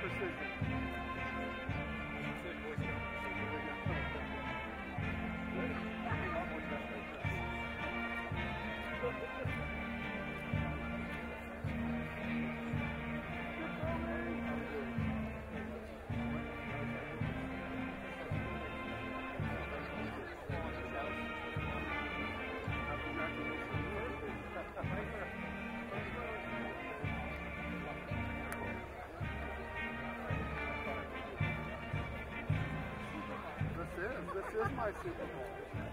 precision. Is my Super Bowl.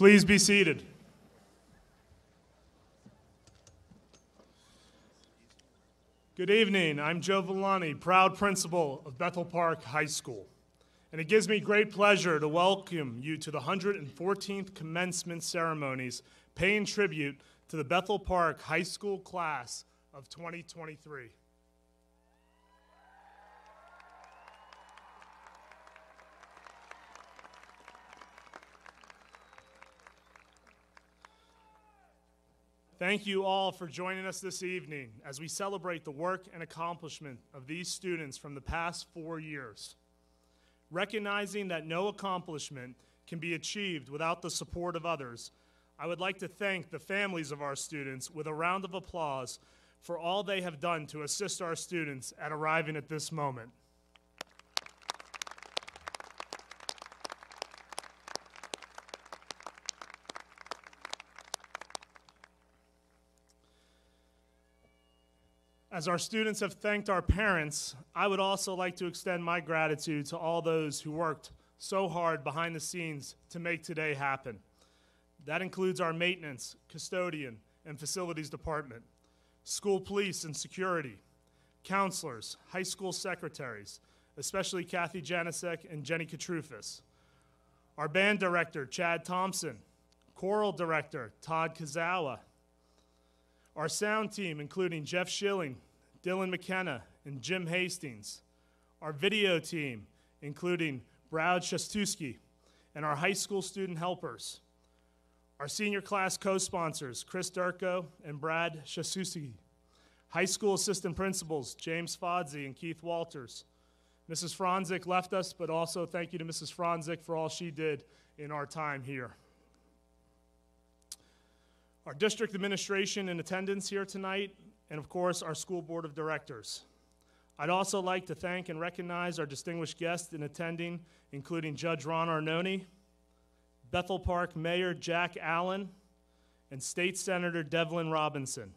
Please be seated. Good evening. I'm Joe Villani, proud principal of Bethel Park High School. And it gives me great pleasure to welcome you to the 114th commencement ceremonies paying tribute to the Bethel Park High School class of 2023. Thank you all for joining us this evening as we celebrate the work and accomplishment of these students from the past four years. Recognizing that no accomplishment can be achieved without the support of others, I would like to thank the families of our students with a round of applause for all they have done to assist our students at arriving at this moment. As our students have thanked our parents, I would also like to extend my gratitude to all those who worked so hard behind the scenes to make today happen. That includes our maintenance, custodian, and facilities department, school police and security, counselors, high school secretaries, especially Kathy Janisek and Jenny Katrufis, our band director, Chad Thompson, choral director, Todd Kazawa, our sound team, including Jeff Schilling, Dylan McKenna, and Jim Hastings. Our video team, including Brad Shastuski, and our high school student helpers. Our senior class co sponsors, Chris Durko and Brad Shastuski. High school assistant principals, James Fodzi and Keith Walters. Mrs. Franzik left us, but also thank you to Mrs. Franzik for all she did in our time here our district administration in attendance here tonight, and of course, our school board of directors. I'd also like to thank and recognize our distinguished guests in attending, including Judge Ron Arnone, Bethel Park Mayor Jack Allen, and State Senator Devlin Robinson.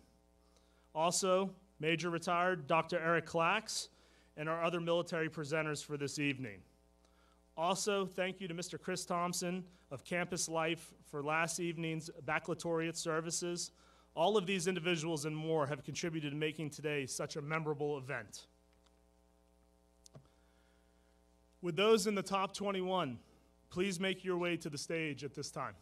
Also, Major Retired Dr. Eric Clax, and our other military presenters for this evening. Also, thank you to Mr. Chris Thompson of Campus Life for last evening's baccalaureate services. All of these individuals and more have contributed to making today such a memorable event. With those in the top 21, please make your way to the stage at this time.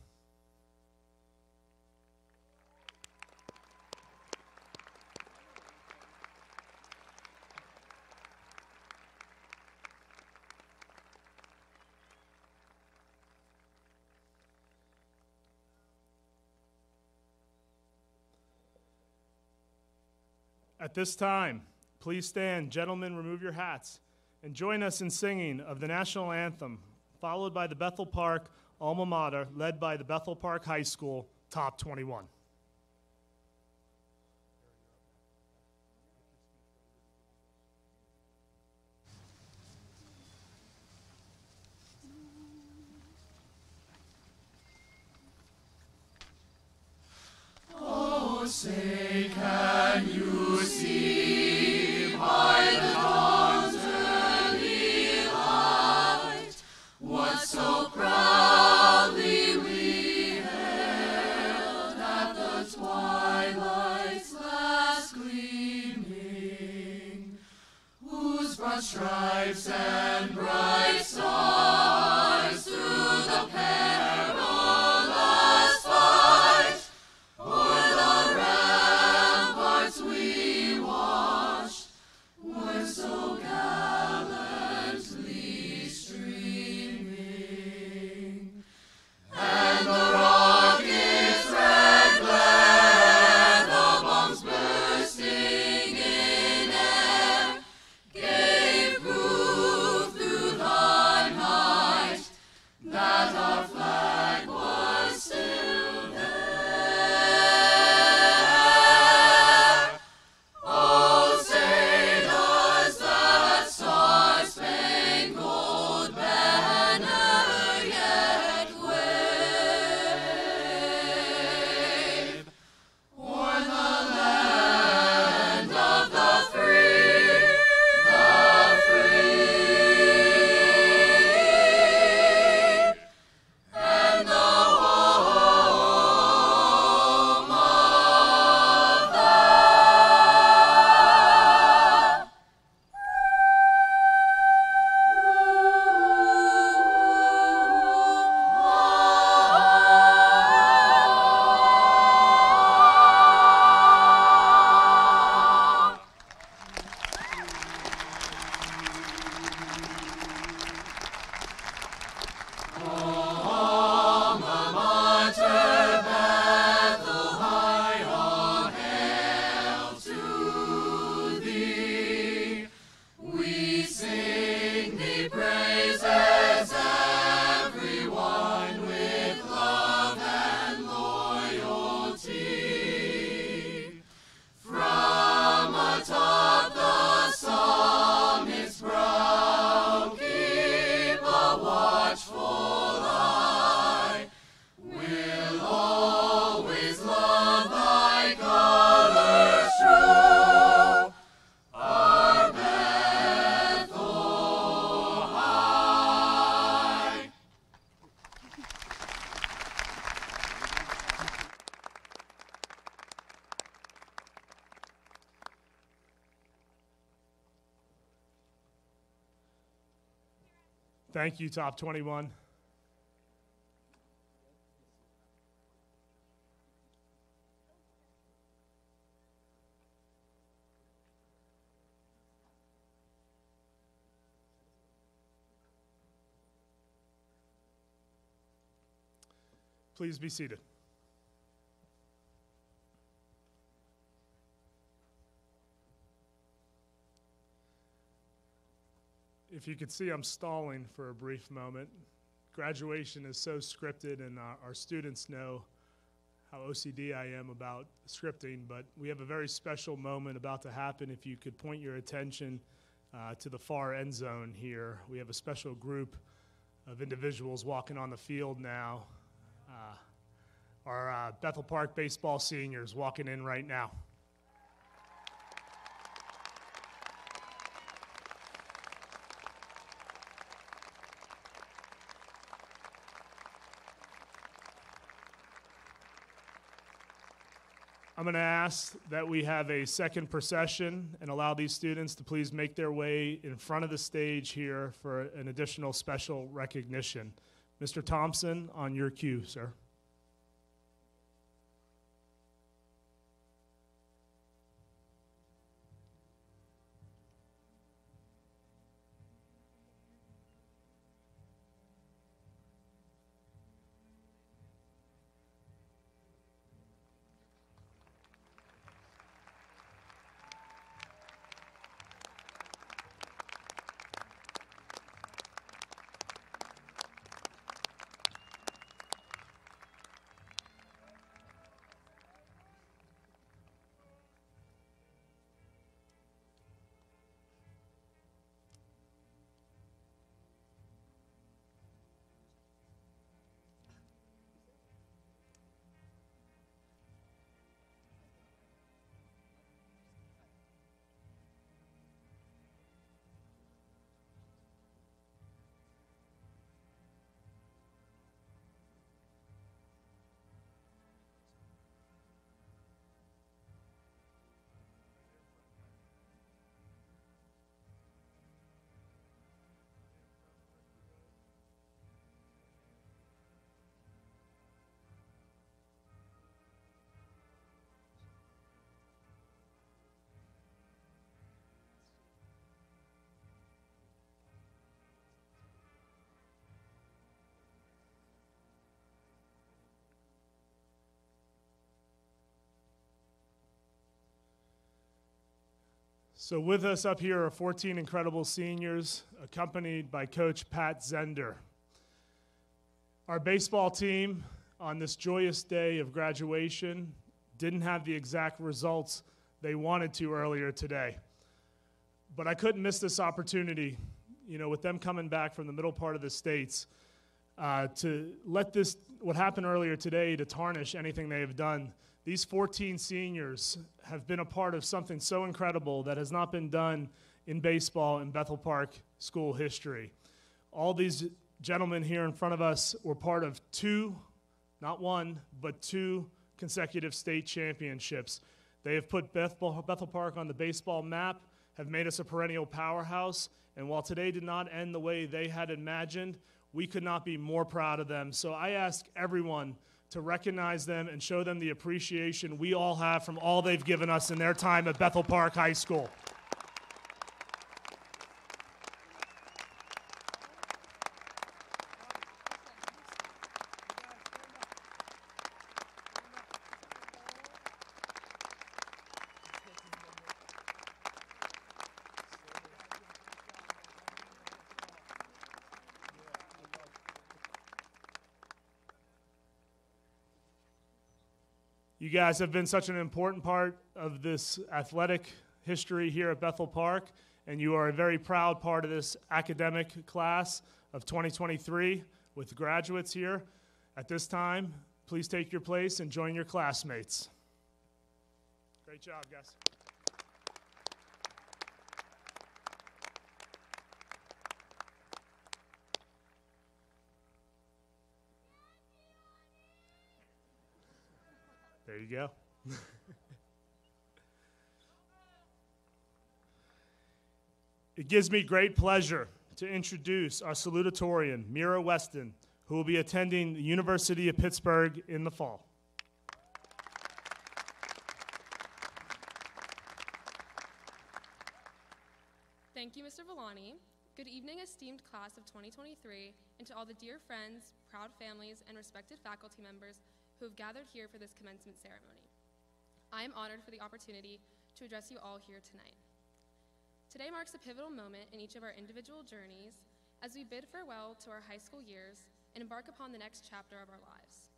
At this time, please stand, gentlemen, remove your hats, and join us in singing of the national anthem, followed by the Bethel Park alma mater, led by the Bethel Park High School Top 21. Thank you, Top 21. Please be seated. If you could see, I'm stalling for a brief moment. Graduation is so scripted, and our, our students know how OCD I am about scripting, but we have a very special moment about to happen. If you could point your attention uh, to the far end zone here, we have a special group of individuals walking on the field now. Uh, our uh, Bethel Park baseball seniors walking in right now. I'm going to ask that we have a second procession and allow these students to please make their way in front of the stage here for an additional special recognition. Mr. Thompson, on your cue, sir. So, with us up here are 14 incredible seniors, accompanied by Coach Pat Zender. Our baseball team, on this joyous day of graduation, didn't have the exact results they wanted to earlier today. But I couldn't miss this opportunity, you know, with them coming back from the middle part of the states, uh, to let this, what happened earlier today, to tarnish anything they have done these 14 seniors have been a part of something so incredible that has not been done in baseball in Bethel Park school history. All these gentlemen here in front of us were part of two, not one, but two consecutive state championships. They have put Bethel, Bethel Park on the baseball map, have made us a perennial powerhouse, and while today did not end the way they had imagined, we could not be more proud of them. So I ask everyone to recognize them and show them the appreciation we all have from all they've given us in their time at Bethel Park High School. Guys have been such an important part of this athletic history here at Bethel Park, and you are a very proud part of this academic class of 2023 with graduates here. At this time, please take your place and join your classmates. Great job, guys. There you go. it gives me great pleasure to introduce our salutatorian, Mira Weston, who will be attending the University of Pittsburgh in the fall. Thank you, Mr. Villani. Good evening, esteemed class of 2023, and to all the dear friends, proud families, and respected faculty members who have gathered here for this commencement ceremony. I am honored for the opportunity to address you all here tonight. Today marks a pivotal moment in each of our individual journeys as we bid farewell to our high school years and embark upon the next chapter of our lives.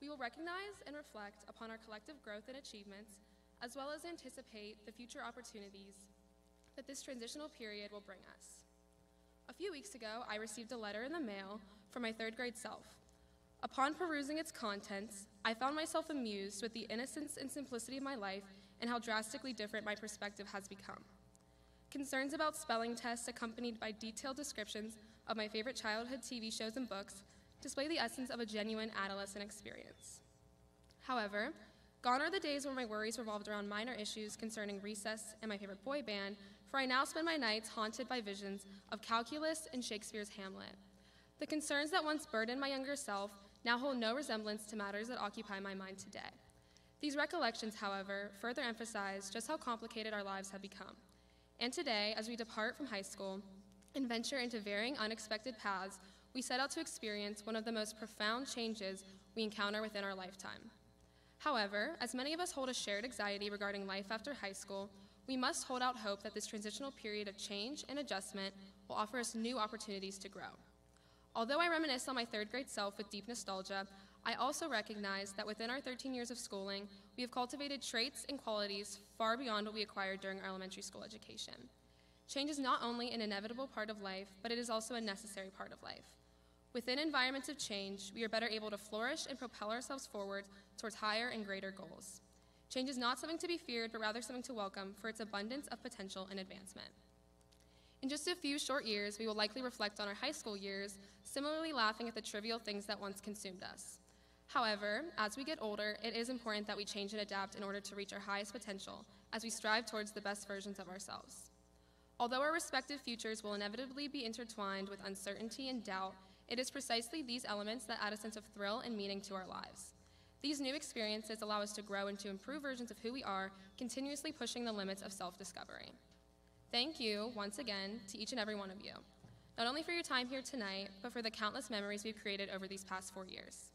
We will recognize and reflect upon our collective growth and achievements, as well as anticipate the future opportunities that this transitional period will bring us. A few weeks ago, I received a letter in the mail from my third grade self. Upon perusing its contents, I found myself amused with the innocence and simplicity of my life and how drastically different my perspective has become. Concerns about spelling tests, accompanied by detailed descriptions of my favorite childhood TV shows and books, display the essence of a genuine adolescent experience. However, gone are the days where my worries revolved around minor issues concerning recess and my favorite boy band, for I now spend my nights haunted by visions of calculus and Shakespeare's Hamlet. The concerns that once burdened my younger self now hold no resemblance to matters that occupy my mind today. These recollections, however, further emphasize just how complicated our lives have become. And today, as we depart from high school and venture into varying unexpected paths, we set out to experience one of the most profound changes we encounter within our lifetime. However, as many of us hold a shared anxiety regarding life after high school, we must hold out hope that this transitional period of change and adjustment will offer us new opportunities to grow. Although I reminisce on my third grade self with deep nostalgia, I also recognize that within our 13 years of schooling, we have cultivated traits and qualities far beyond what we acquired during our elementary school education. Change is not only an inevitable part of life, but it is also a necessary part of life. Within environments of change, we are better able to flourish and propel ourselves forward towards higher and greater goals. Change is not something to be feared, but rather something to welcome for its abundance of potential and advancement. In just a few short years, we will likely reflect on our high school years, similarly laughing at the trivial things that once consumed us. However, as we get older, it is important that we change and adapt in order to reach our highest potential as we strive towards the best versions of ourselves. Although our respective futures will inevitably be intertwined with uncertainty and doubt, it is precisely these elements that add a sense of thrill and meaning to our lives. These new experiences allow us to grow into improved versions of who we are, continuously pushing the limits of self discovery. Thank you, once again, to each and every one of you, not only for your time here tonight, but for the countless memories we've created over these past four years.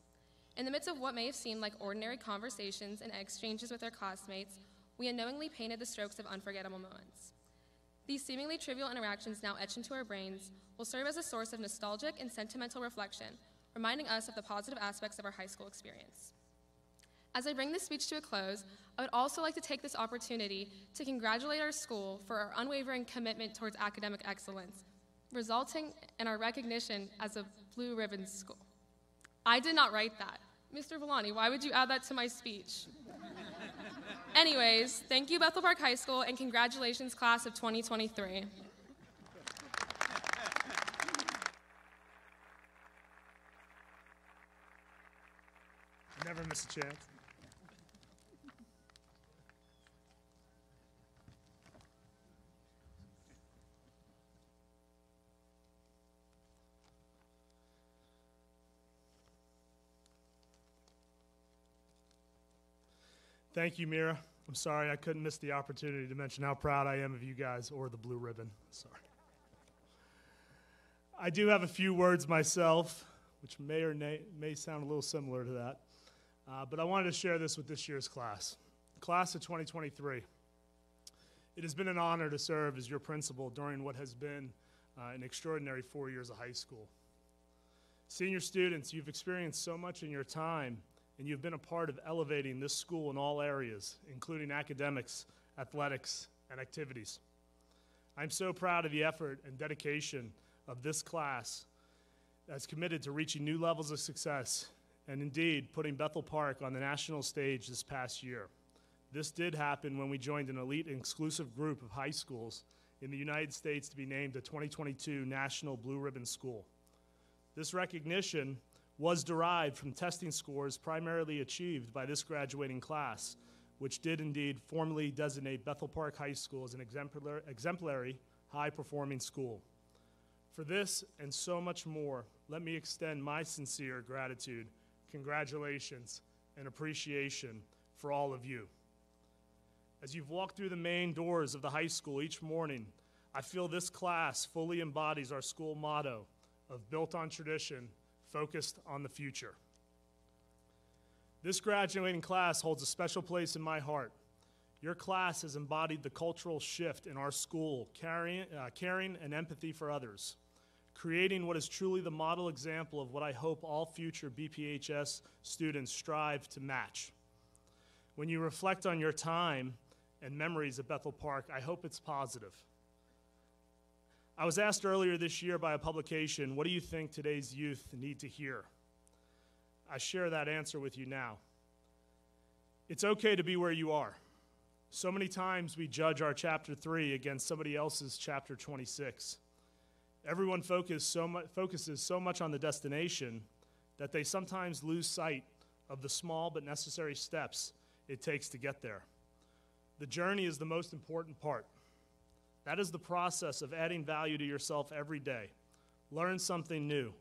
In the midst of what may have seemed like ordinary conversations and exchanges with our classmates, we unknowingly painted the strokes of unforgettable moments. These seemingly trivial interactions now etched into our brains will serve as a source of nostalgic and sentimental reflection, reminding us of the positive aspects of our high school experience. As I bring this speech to a close, I would also like to take this opportunity to congratulate our school for our unwavering commitment towards academic excellence, resulting in our recognition as a Blue Ribbon School. I did not write that. Mr. Villani, why would you add that to my speech? Anyways, thank you, Bethel Park High School, and congratulations, class of 2023. Never miss a chance. Thank you, Mira. I'm sorry I couldn't miss the opportunity to mention how proud I am of you guys or the blue ribbon. Sorry. I do have a few words myself, which may or may, sound a little similar to that. Uh, but I wanted to share this with this year's class, class of 2023. It has been an honor to serve as your principal during what has been uh, an extraordinary four years of high school. Senior students, you've experienced so much in your time, and you've been a part of elevating this school in all areas, including academics, athletics, and activities. I'm so proud of the effort and dedication of this class that's committed to reaching new levels of success and indeed putting Bethel Park on the national stage this past year. This did happen when we joined an elite exclusive group of high schools in the United States to be named the 2022 National Blue Ribbon School. This recognition was derived from testing scores primarily achieved by this graduating class, which did indeed formally designate Bethel Park High School as an exemplar, exemplary high performing school. For this and so much more, let me extend my sincere gratitude, congratulations, and appreciation for all of you. As you've walked through the main doors of the high school each morning, I feel this class fully embodies our school motto of built on tradition, focused on the future. This graduating class holds a special place in my heart. Your class has embodied the cultural shift in our school, caring, uh, caring and empathy for others, creating what is truly the model example of what I hope all future BPHS students strive to match. When you reflect on your time and memories at Bethel Park, I hope it's positive. I was asked earlier this year by a publication, What do you think today's youth need to hear? I share that answer with you now. It's okay to be where you are. So many times we judge our chapter 3 against somebody else's chapter 26. Everyone focus so mu- focuses so much on the destination that they sometimes lose sight of the small but necessary steps it takes to get there. The journey is the most important part. That is the process of adding value to yourself every day. Learn something new,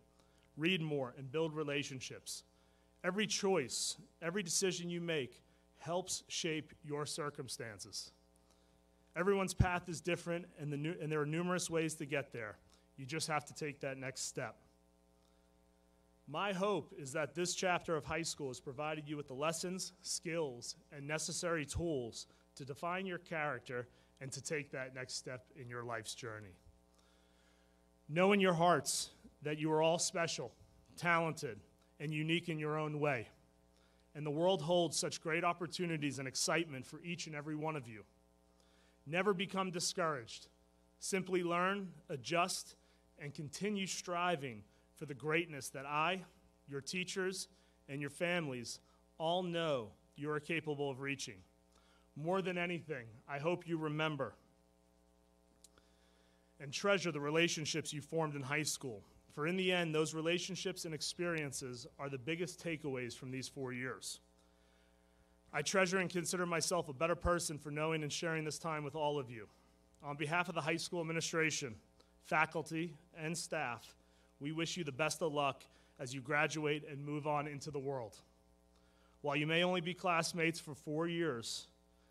read more, and build relationships. Every choice, every decision you make helps shape your circumstances. Everyone's path is different, and, the nu- and there are numerous ways to get there. You just have to take that next step. My hope is that this chapter of high school has provided you with the lessons, skills, and necessary tools to define your character and to take that next step in your life's journey. Know in your hearts that you are all special, talented, and unique in your own way. And the world holds such great opportunities and excitement for each and every one of you. Never become discouraged. Simply learn, adjust, and continue striving for the greatness that I, your teachers, and your families all know you are capable of reaching. More than anything, I hope you remember and treasure the relationships you formed in high school. For in the end, those relationships and experiences are the biggest takeaways from these four years. I treasure and consider myself a better person for knowing and sharing this time with all of you. On behalf of the high school administration, faculty, and staff, we wish you the best of luck as you graduate and move on into the world. While you may only be classmates for four years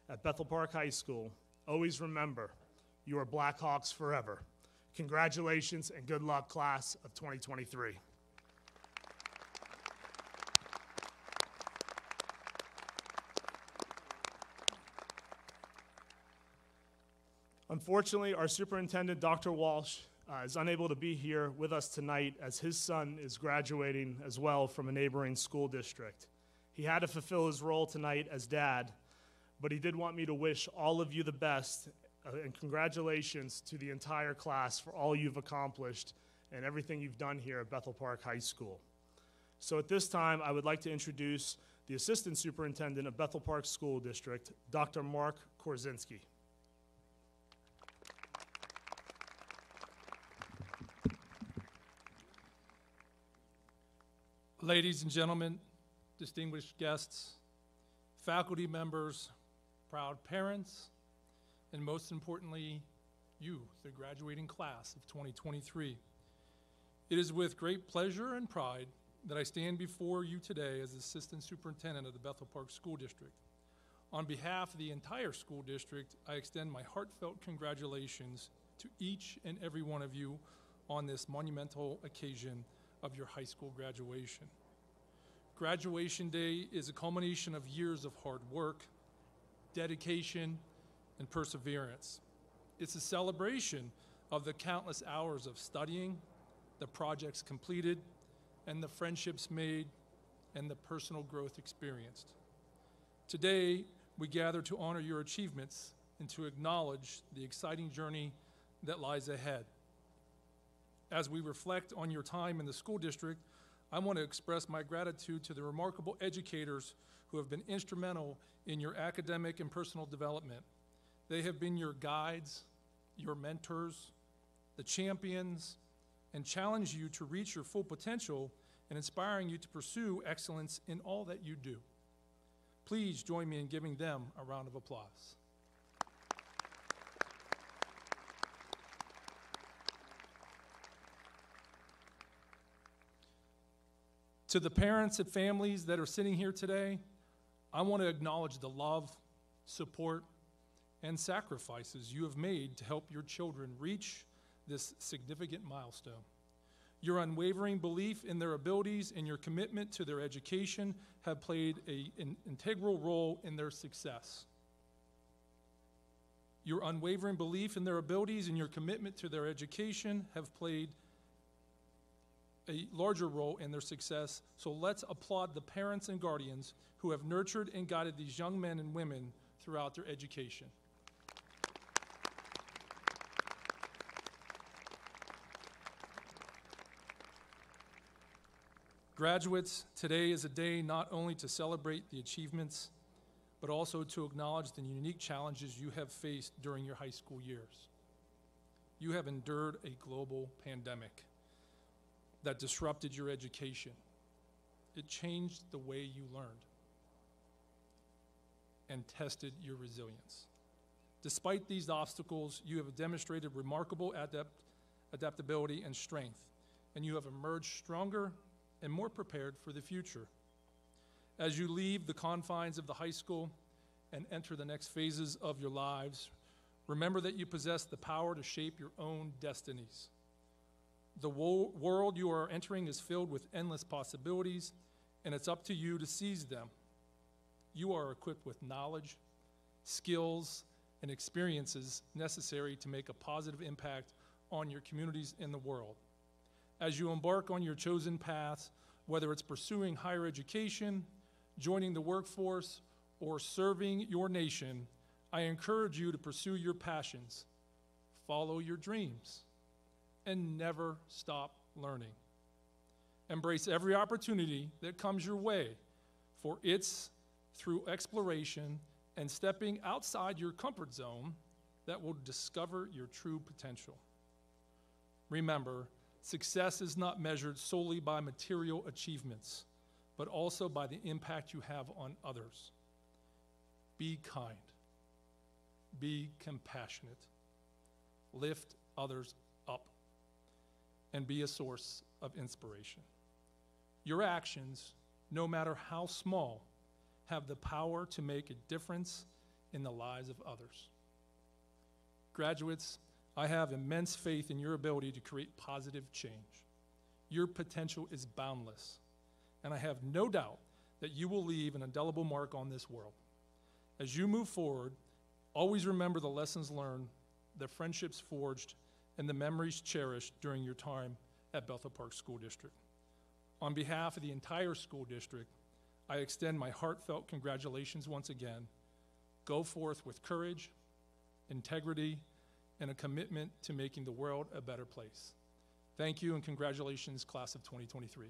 at Bethel Park High School, always remember you are Blackhawks forever. Congratulations and good luck, class of 2023. Unfortunately, our superintendent, Dr. Walsh, uh, is unable to be here with us tonight as his son is graduating as well from a neighboring school district. He had to fulfill his role tonight as dad, but he did want me to wish all of you the best uh, and congratulations to the entire class for all you've accomplished and everything you've done here at Bethel Park High School. So at this time, I would like to introduce the Assistant Superintendent of Bethel Park School District, Dr. Mark Korzinski. Ladies and gentlemen, distinguished guests, faculty members, proud parents, and most importantly, you, the graduating class of 2023. It is with great pleasure and pride that I stand before you today as Assistant Superintendent of the Bethel Park School District. On behalf of the entire school district, I extend my heartfelt congratulations to each and every one of you on this monumental occasion of your high school graduation. Graduation Day is a culmination of years of hard work, dedication, and perseverance. It's a celebration of the countless hours of studying, the projects completed, and the friendships made, and the personal growth experienced. Today, we gather to honor your achievements and to acknowledge the exciting journey that lies ahead. As we reflect on your time in the school district, I want to express my gratitude to the remarkable educators who have been instrumental in your academic and personal development. They have been your guides, your mentors, the champions, and challenge you to reach your full potential and inspiring you to pursue excellence in all that you do. Please join me in giving them a round of applause. to the parents and families that are sitting here today, I want to acknowledge the love, support, and sacrifices you have made to help your children reach this significant milestone. Your unwavering belief in their abilities and your commitment to their education have played a, an integral role in their success. Your unwavering belief in their abilities and your commitment to their education have played a larger role in their success. So let's applaud the parents and guardians who have nurtured and guided these young men and women throughout their education. Graduates, today is a day not only to celebrate the achievements, but also to acknowledge the unique challenges you have faced during your high school years. You have endured a global pandemic that disrupted your education. It changed the way you learned and tested your resilience. Despite these obstacles, you have demonstrated remarkable adapt- adaptability and strength, and you have emerged stronger and more prepared for the future. As you leave the confines of the high school and enter the next phases of your lives, remember that you possess the power to shape your own destinies. The wo- world you are entering is filled with endless possibilities, and it's up to you to seize them. You are equipped with knowledge, skills, and experiences necessary to make a positive impact on your communities and the world. As you embark on your chosen path, whether it's pursuing higher education, joining the workforce, or serving your nation, I encourage you to pursue your passions, follow your dreams, and never stop learning. Embrace every opportunity that comes your way, for it's through exploration and stepping outside your comfort zone that will discover your true potential. Remember, success is not measured solely by material achievements, but also by the impact you have on others. Be kind, be compassionate, lift others and be a source of inspiration. Your actions, no matter how small, have the power to make a difference in the lives of others. Graduates, I have immense faith in your ability to create positive change. Your potential is boundless, and I have no doubt that you will leave an indelible mark on this world. As you move forward, always remember the lessons learned, the friendships forged, and the memories cherished during your time at Bethel Park School District. On behalf of the entire school district, I extend my heartfelt congratulations once again. Go forth with courage, integrity, and a commitment to making the world a better place. Thank you and congratulations, class of 2023.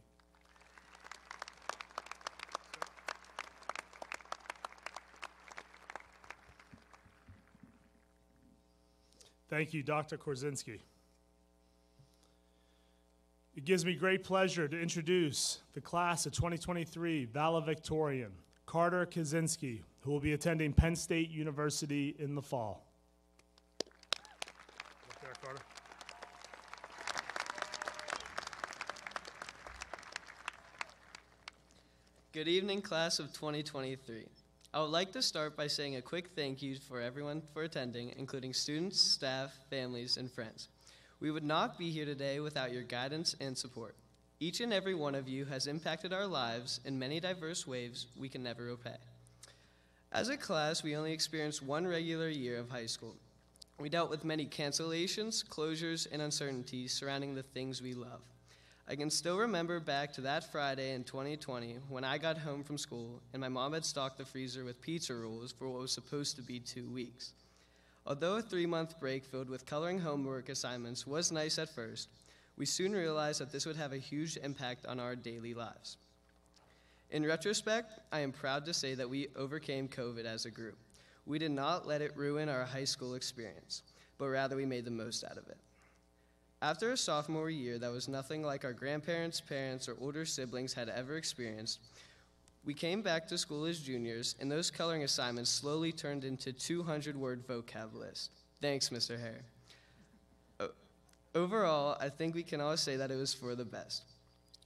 Thank you, Dr. Korzinski. It gives me great pleasure to introduce the class of 2023 valedictorian, Carter Kaczynski, who will be attending Penn State University in the fall. Good evening, class of 2023. I would like to start by saying a quick thank you for everyone for attending, including students, staff, families, and friends. We would not be here today without your guidance and support. Each and every one of you has impacted our lives in many diverse ways we can never repay. As a class, we only experienced one regular year of high school. We dealt with many cancellations, closures, and uncertainties surrounding the things we love. I can still remember back to that Friday in 2020 when I got home from school and my mom had stocked the freezer with pizza rolls for what was supposed to be two weeks. Although a three month break filled with coloring homework assignments was nice at first, we soon realized that this would have a huge impact on our daily lives. In retrospect, I am proud to say that we overcame COVID as a group. We did not let it ruin our high school experience, but rather we made the most out of it. After a sophomore year that was nothing like our grandparents, parents, or older siblings had ever experienced, we came back to school as juniors, and those coloring assignments slowly turned into 200 word vocab lists. Thanks, Mr. Hare. Overall, I think we can all say that it was for the best.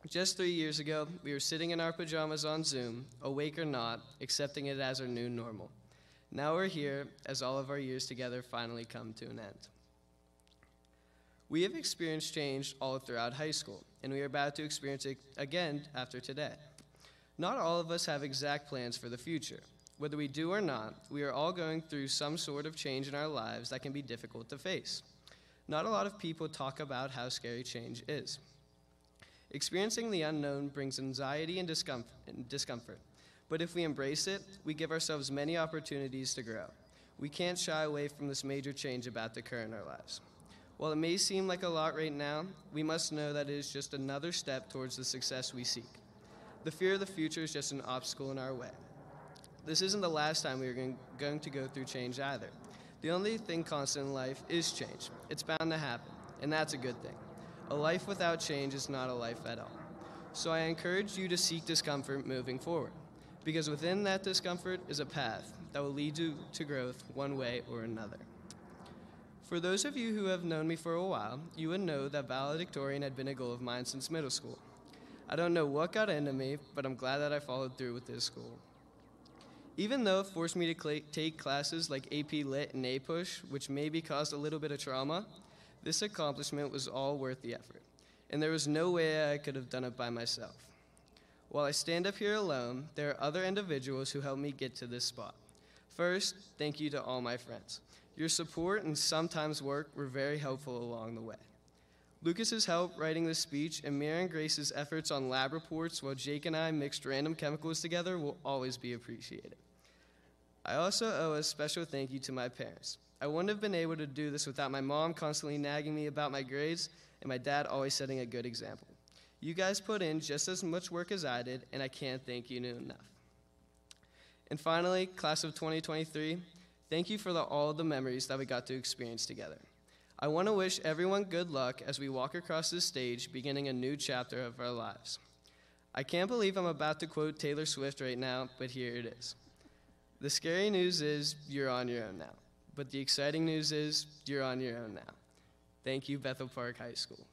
Just three years ago, we were sitting in our pajamas on Zoom, awake or not, accepting it as our new normal. Now we're here as all of our years together finally come to an end. We have experienced change all throughout high school, and we are about to experience it again after today. Not all of us have exact plans for the future. Whether we do or not, we are all going through some sort of change in our lives that can be difficult to face. Not a lot of people talk about how scary change is. Experiencing the unknown brings anxiety and discomfort, but if we embrace it, we give ourselves many opportunities to grow. We can't shy away from this major change about to occur in our lives. While it may seem like a lot right now, we must know that it is just another step towards the success we seek. The fear of the future is just an obstacle in our way. This isn't the last time we are going to go through change either. The only thing constant in life is change. It's bound to happen, and that's a good thing. A life without change is not a life at all. So I encourage you to seek discomfort moving forward, because within that discomfort is a path that will lead you to growth one way or another. For those of you who have known me for a while, you would know that valedictorian had been a goal of mine since middle school. I don't know what got into me, but I'm glad that I followed through with this goal. Even though it forced me to take classes like AP Lit and APUSH, which maybe caused a little bit of trauma, this accomplishment was all worth the effort, and there was no way I could have done it by myself. While I stand up here alone, there are other individuals who helped me get to this spot. First, thank you to all my friends. Your support and sometimes work were very helpful along the way. Lucas's help writing this speech and Mary and Grace's efforts on lab reports while Jake and I mixed random chemicals together will always be appreciated. I also owe a special thank you to my parents. I wouldn't have been able to do this without my mom constantly nagging me about my grades and my dad always setting a good example. You guys put in just as much work as I did, and I can't thank you enough. And finally, class of 2023, Thank you for the, all the memories that we got to experience together. I want to wish everyone good luck as we walk across this stage, beginning a new chapter of our lives. I can't believe I'm about to quote Taylor Swift right now, but here it is. The scary news is you're on your own now, but the exciting news is you're on your own now. Thank you, Bethel Park High School.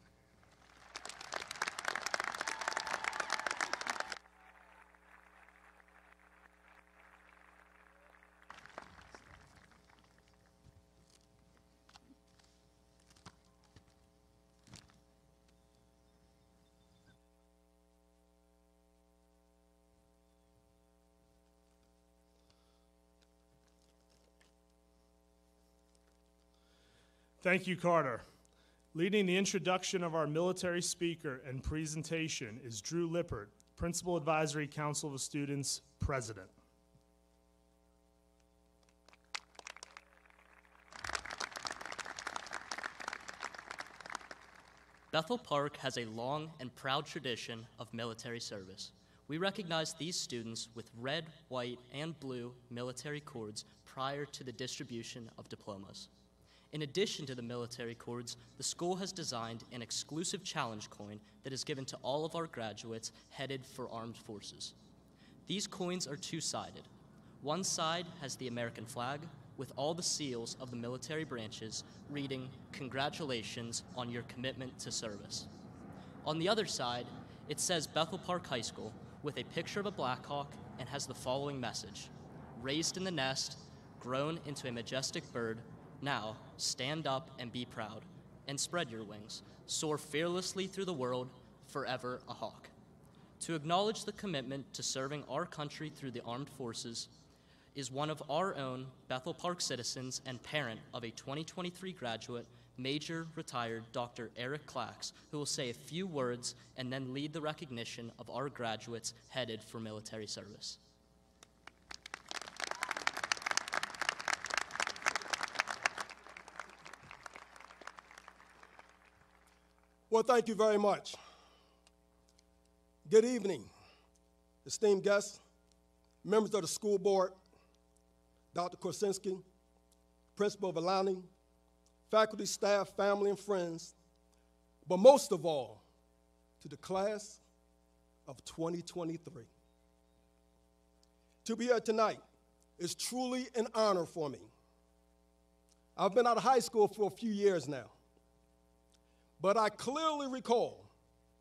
Thank you, Carter. Leading the introduction of our military speaker and presentation is Drew Lippert, Principal Advisory Council of Students, President. Bethel Park has a long and proud tradition of military service. We recognize these students with red, white, and blue military cords prior to the distribution of diplomas. In addition to the military cords, the school has designed an exclusive challenge coin that is given to all of our graduates headed for armed forces. These coins are two sided. One side has the American flag with all the seals of the military branches reading, Congratulations on your commitment to service. On the other side, it says Bethel Park High School with a picture of a Blackhawk and has the following message Raised in the nest, grown into a majestic bird, now, stand up and be proud, and spread your wings. Soar fearlessly through the world, forever a hawk. To acknowledge the commitment to serving our country through the armed forces is one of our own Bethel Park citizens and parent of a 2023 graduate, Major retired Dr. Eric Clax, who will say a few words and then lead the recognition of our graduates headed for military service. Well, thank you very much. Good evening, esteemed guests, members of the school board, Dr. Korsinski, Principal Villani, faculty, staff, family, and friends, but most of all, to the class of 2023. To be here tonight is truly an honor for me. I've been out of high school for a few years now. But I clearly recall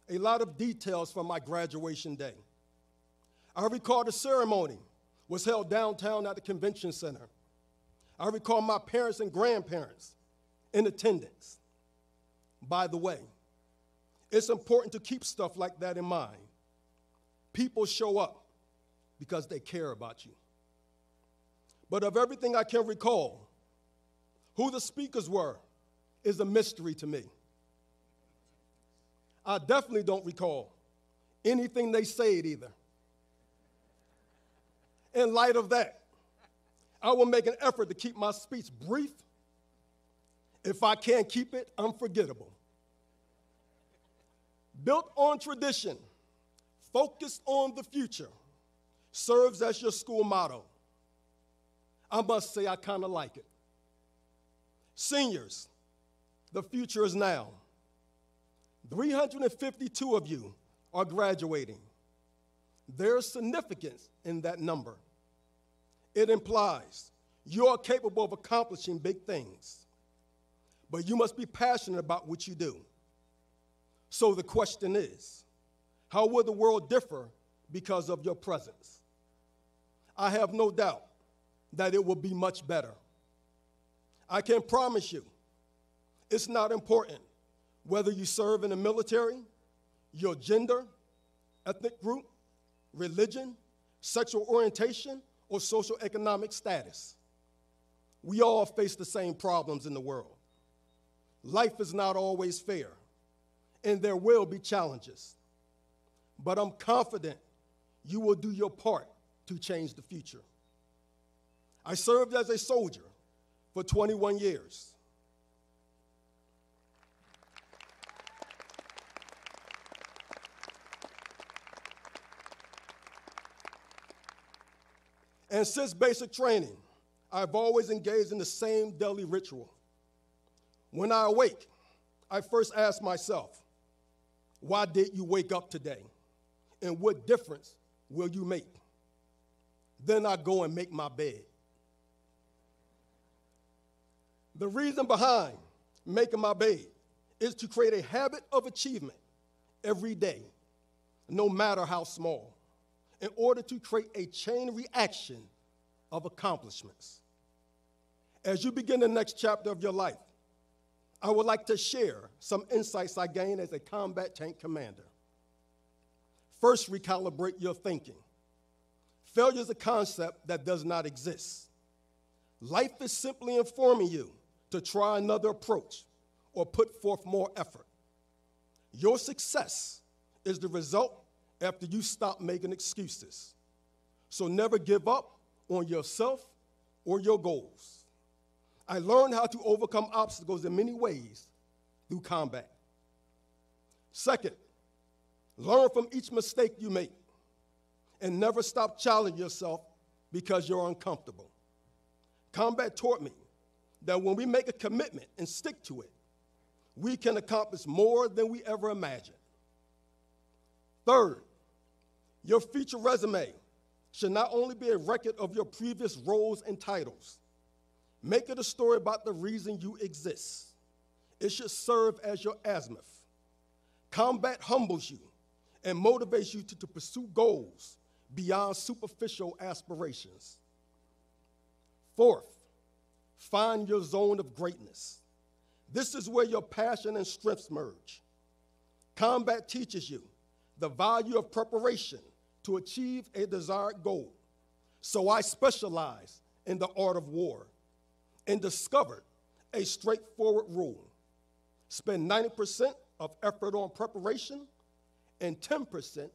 a lot of details from my graduation day. I recall the ceremony was held downtown at the convention center. I recall my parents and grandparents in attendance. By the way, it's important to keep stuff like that in mind. People show up because they care about you. But of everything I can recall, who the speakers were is a mystery to me. I definitely don't recall anything they said either. In light of that, I will make an effort to keep my speech brief. If I can't keep it unforgettable. Built on tradition, focused on the future, serves as your school motto. I must say, I kind of like it. Seniors, the future is now. 352 of you are graduating. There's significance in that number. It implies you are capable of accomplishing big things, but you must be passionate about what you do. So the question is how will the world differ because of your presence? I have no doubt that it will be much better. I can promise you, it's not important whether you serve in the military, your gender, ethnic group, religion, sexual orientation, or social economic status. We all face the same problems in the world. Life is not always fair, and there will be challenges. But I'm confident you will do your part to change the future. I served as a soldier for 21 years. And since basic training, I've always engaged in the same daily ritual. When I awake, I first ask myself, why did you wake up today? And what difference will you make? Then I go and make my bed. The reason behind making my bed is to create a habit of achievement every day, no matter how small in order to create a chain reaction of accomplishments. As you begin the next chapter of your life, I would like to share some insights I gained as a combat tank commander. First, recalibrate your thinking. Failure is a concept that does not exist. Life is simply informing you to try another approach or put forth more effort. Your success is the result after you stop making excuses. So never give up on yourself or your goals. I learned how to overcome obstacles in many ways through combat. Second, learn from each mistake you make and never stop challenging yourself because you're uncomfortable. Combat taught me that when we make a commitment and stick to it, we can accomplish more than we ever imagined. Third, your future resume should not only be a record of your previous roles and titles, make it a story about the reason you exist. It should serve as your azimuth. Combat humbles you and motivates you to, to pursue goals beyond superficial aspirations. Fourth, find your zone of greatness. This is where your passion and strengths merge. Combat teaches you the value of preparation to achieve a desired goal. So I specialized in the art of war and discovered a straightforward rule spend 90% of effort on preparation and 10%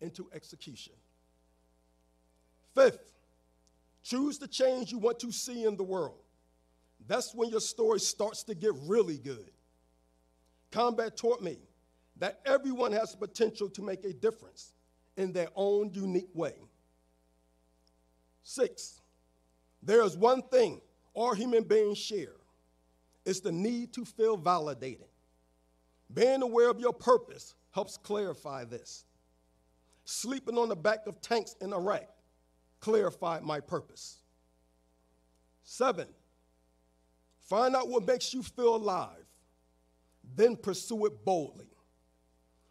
into execution. Fifth, choose the change you want to see in the world. That's when your story starts to get really good. Combat taught me that everyone has the potential to make a difference in their own unique way. Six, there is one thing all human beings share it's the need to feel validated. Being aware of your purpose helps clarify this. Sleeping on the back of tanks in Iraq clarified my purpose. Seven, find out what makes you feel alive, then pursue it boldly.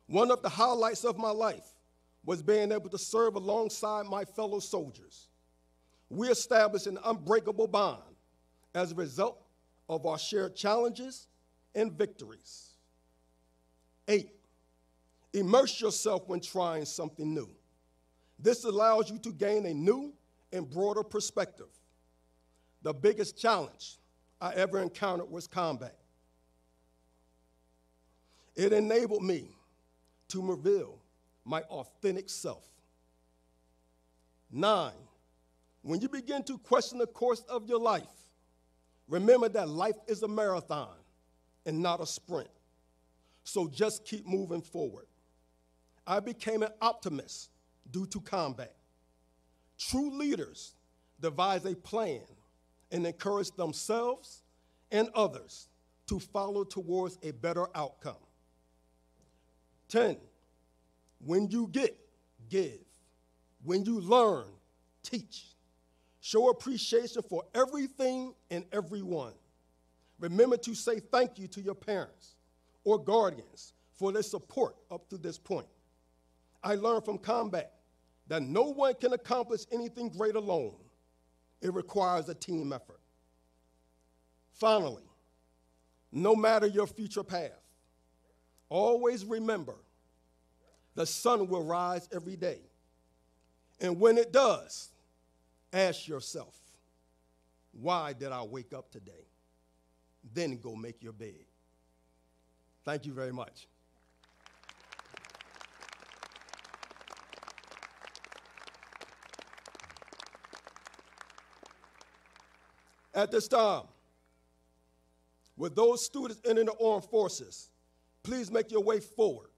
One of the highlights of my life was being able to serve alongside my fellow soldiers. We established an unbreakable bond as a result of our shared challenges and victories. Eight, immerse yourself when trying something new. This allows you to gain a new and broader perspective. The biggest challenge I ever encountered was combat. It enabled me to reveal my authentic self. Nine, when you begin to question the course of your life, remember that life is a marathon and not a sprint. So just keep moving forward. I became an optimist due to combat. True leaders devise a plan and encourage themselves and others to follow towards a better outcome. 10. When you get, give. When you learn, teach. Show appreciation for everything and everyone. Remember to say thank you to your parents or guardians for their support up to this point. I learned from combat that no one can accomplish anything great alone. It requires a team effort. Finally, no matter your future path, always remember the sun will rise every day. And when it does, ask yourself, why did I wake up today? Then go make your bed. Thank you very much. At this time, with those students entering the armed forces, please make your way forward.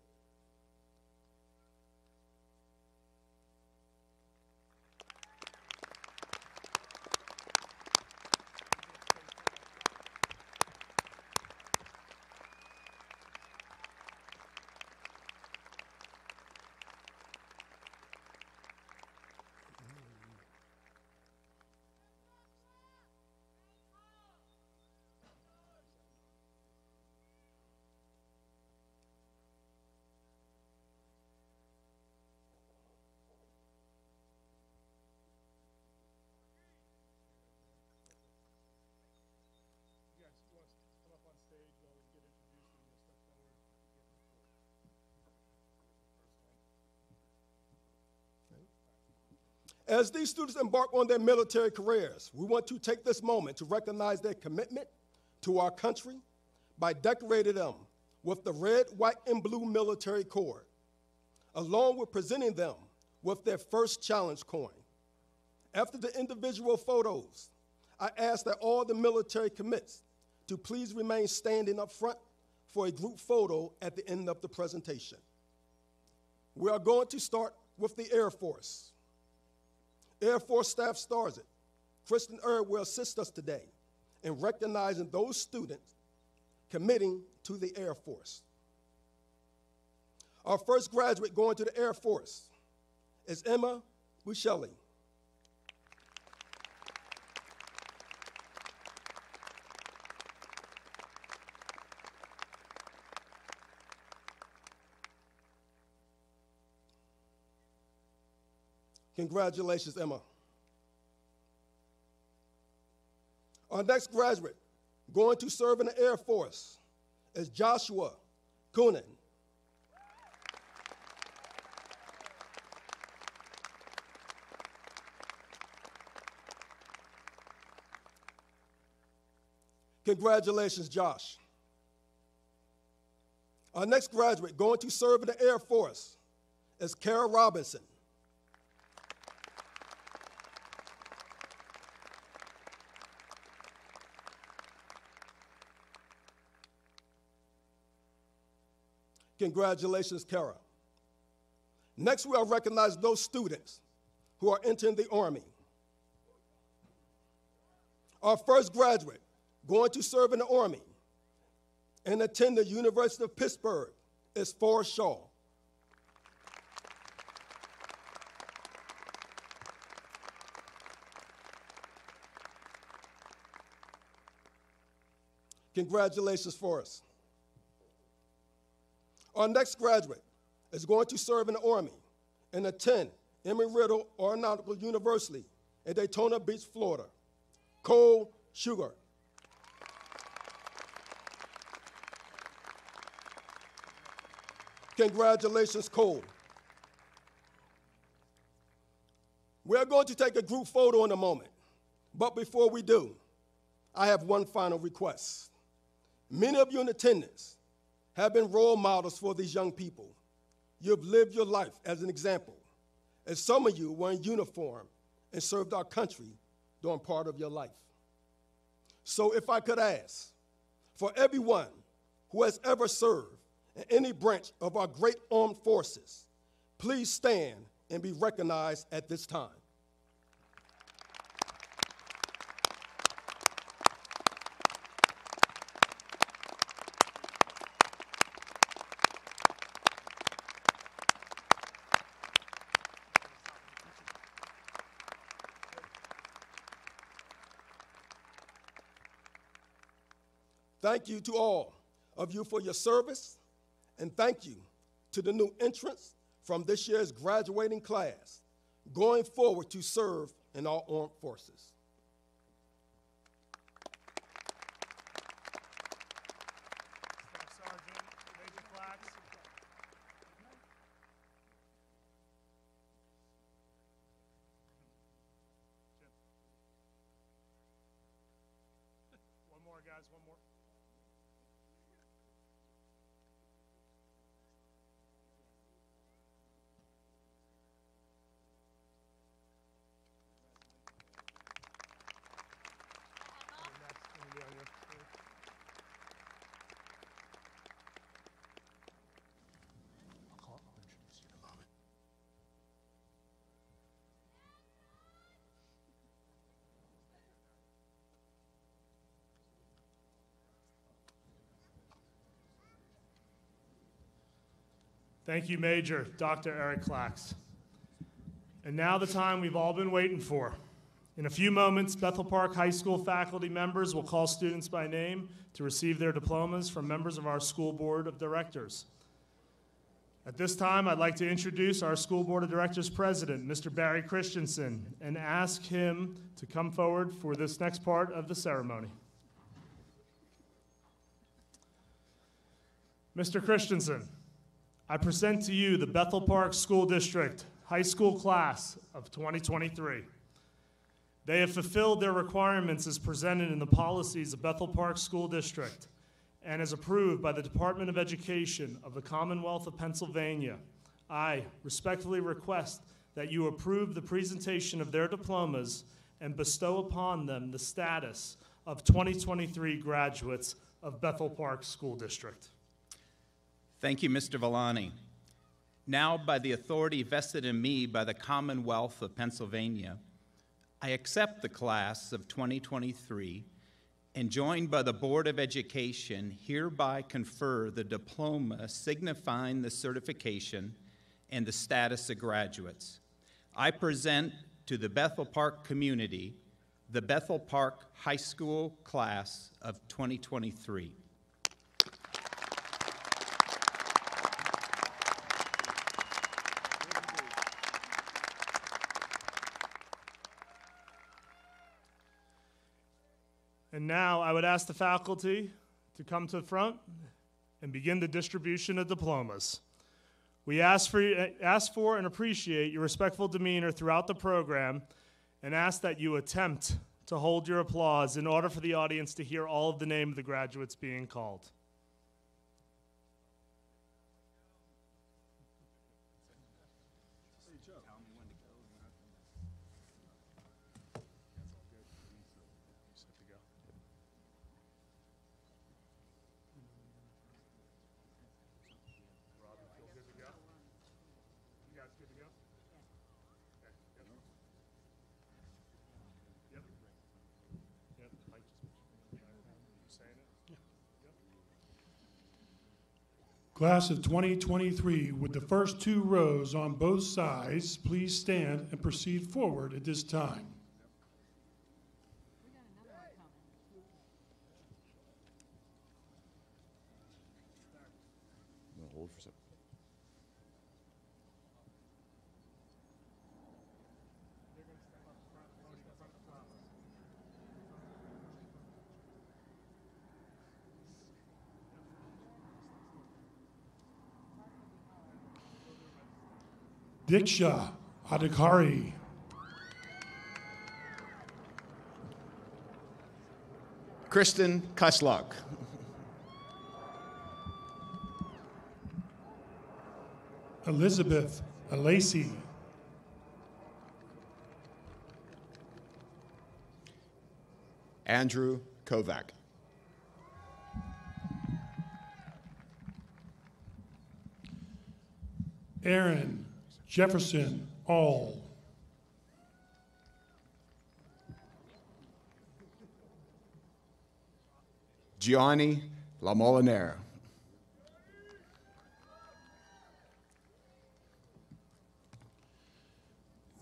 As these students embark on their military careers, we want to take this moment to recognize their commitment to our country by decorating them with the red, white, and blue military cord, along with presenting them with their first challenge coin. After the individual photos, I ask that all the military commits to please remain standing up front for a group photo at the end of the presentation. We are going to start with the Air Force. Air Force Staff Sergeant Kristen Erb will assist us today in recognizing those students committing to the Air Force. Our first graduate going to the Air Force is Emma Bushelli. Congratulations, Emma. Our next graduate going to serve in the Air Force is Joshua Coonan. Congratulations, Josh. Our next graduate going to serve in the Air Force is Kara Robinson. Congratulations, Kara. Next, we'll recognize those students who are entering the Army. Our first graduate going to serve in the Army and attend the University of Pittsburgh is Forrest Shaw. Congratulations, Forrest. Our next graduate is going to serve in the Army and attend Embry-Riddle Aeronautical University in Daytona Beach, Florida. Cole Sugar. Congratulations, Cole. We're going to take a group photo in a moment, but before we do, I have one final request. Many of you in attendance have been role models for these young people. You've lived your life as an example, and some of you were in uniform and served our country during part of your life. So, if I could ask for everyone who has ever served in any branch of our great armed forces, please stand and be recognized at this time. Thank you to all of you for your service, and thank you to the new entrants from this year's graduating class going forward to serve in our armed forces. Staff Sergeant Major Flax. One more, guys, one more. Thank you, Major Dr. Eric Clax. And now the time we've all been waiting for. In a few moments, Bethel Park High School faculty members will call students by name to receive their diplomas from members of our school board of directors. At this time, I'd like to introduce our school board of directors president, Mr. Barry Christensen, and ask him to come forward for this next part of the ceremony. Mr. Christensen, I present to you the Bethel Park School District High School Class of 2023. They have fulfilled their requirements as presented in the policies of Bethel Park School District and as approved by the Department of Education of the Commonwealth of Pennsylvania. I respectfully request that you approve the presentation of their diplomas and bestow upon them the status of 2023 graduates of Bethel Park School District. Thank you, Mr. Villani. Now, by the authority vested in me by the Commonwealth of Pennsylvania, I accept the class of 2023 and, joined by the Board of Education, hereby confer the diploma signifying the certification and the status of graduates. I present to the Bethel Park community the Bethel Park High School class of 2023. And now I would ask the faculty to come to the front and begin the distribution of diplomas. We ask for, ask for and appreciate your respectful demeanor throughout the program and ask that you attempt to hold your applause in order for the audience to hear all of the name of the graduates being called. You guys good to go? Okay, yep. Yep. Yep, Mike just- You saying it? Class of 2023, with the first two rows on both sides, please stand and proceed forward at this time. No, hold for a sec. Diksha Adhikari. Kristen Kuslok. Elizabeth Alacy. Andrew Kovac. Aaron Jefferson All. Gianni La Molinera.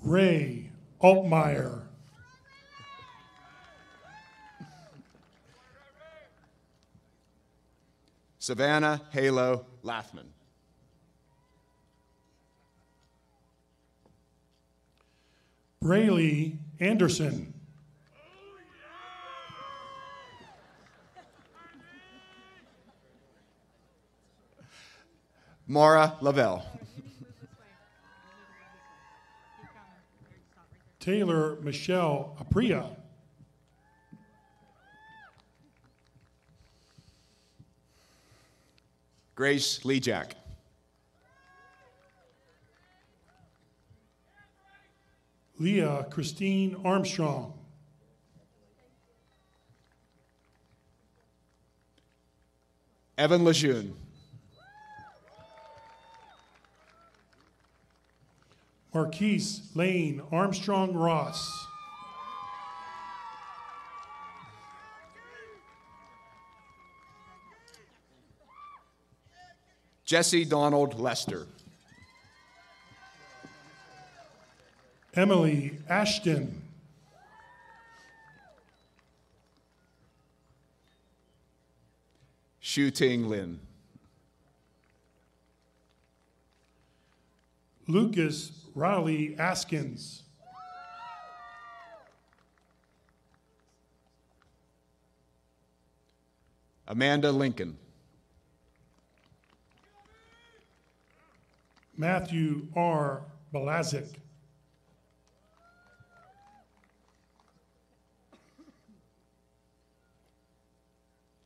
Ray Altmeyer. Savannah Halo Lathman. Braylee Anderson. Mara Lavelle. Taylor Michelle Apria. Grace Lee Jack. Leah Christine Armstrong. Evan Lejeune. Marquise Lane Armstrong Ross. Jesse Donald Lester. Emily Ashton. Shu Ting Lin. Lucas Riley Askins. Amanda Lincoln. Matthew R. Balazic.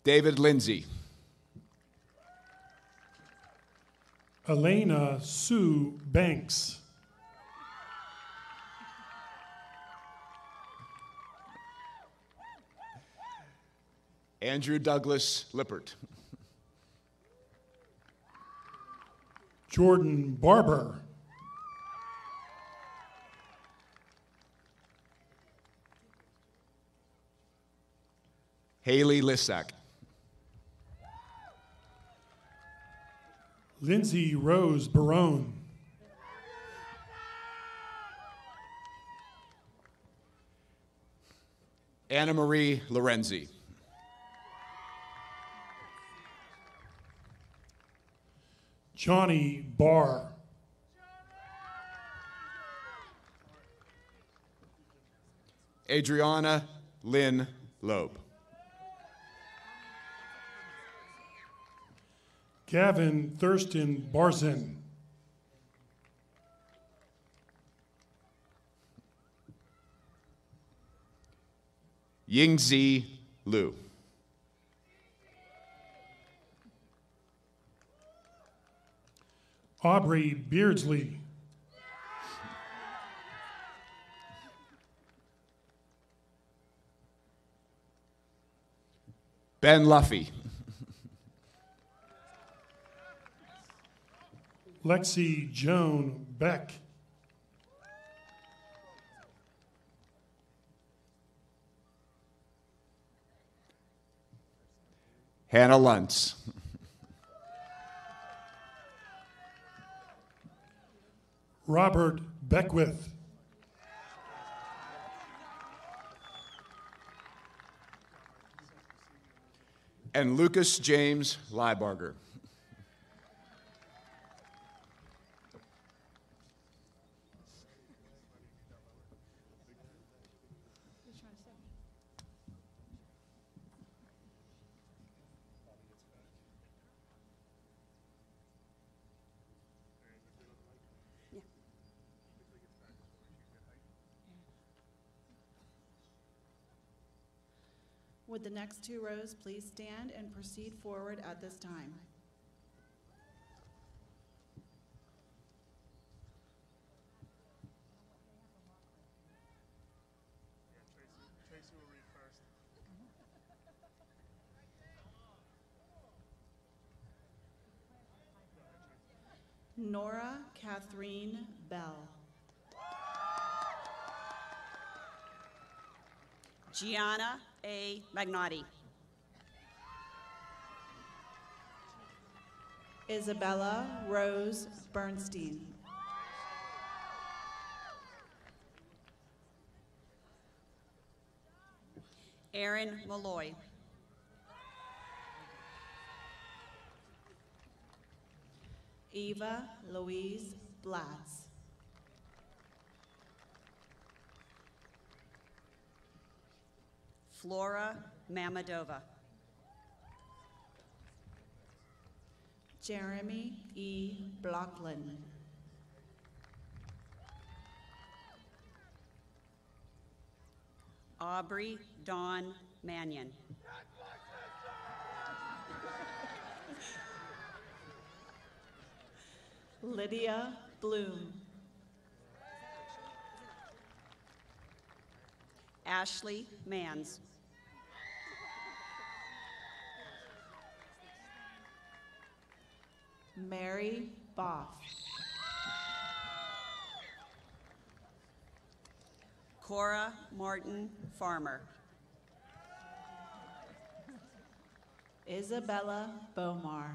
David Lindsay. Elena Sue Banks. Andrew Douglas Lippert. Jordan Barber. Haley Lissack. Lindsay Rose Barone. Anna Marie Lorenzi. Johnny Barr. Adriana Lynn Loeb. Gavin Thurston Barzin. Yingzi Liu. Aubrey Beardsley. Ben Luffy. Lexi Joan Beck. Hannah Luntz. Robert Beckwith. And Lucas James Liebarger. Would the next two rows please stand and proceed forward at this time? Nora Catherine Bell. Gianna A. Magnotti. Isabella Rose Bernstein. Aaron Malloy. Eva Louise Blatz. Flora Mamadova. Jeremy E. Blockland. Aubrey Dawn Mannion. Lydia Bloom. Ashley Mans. Mary Boff. Cora Martin Farmer. Isabella Bomar.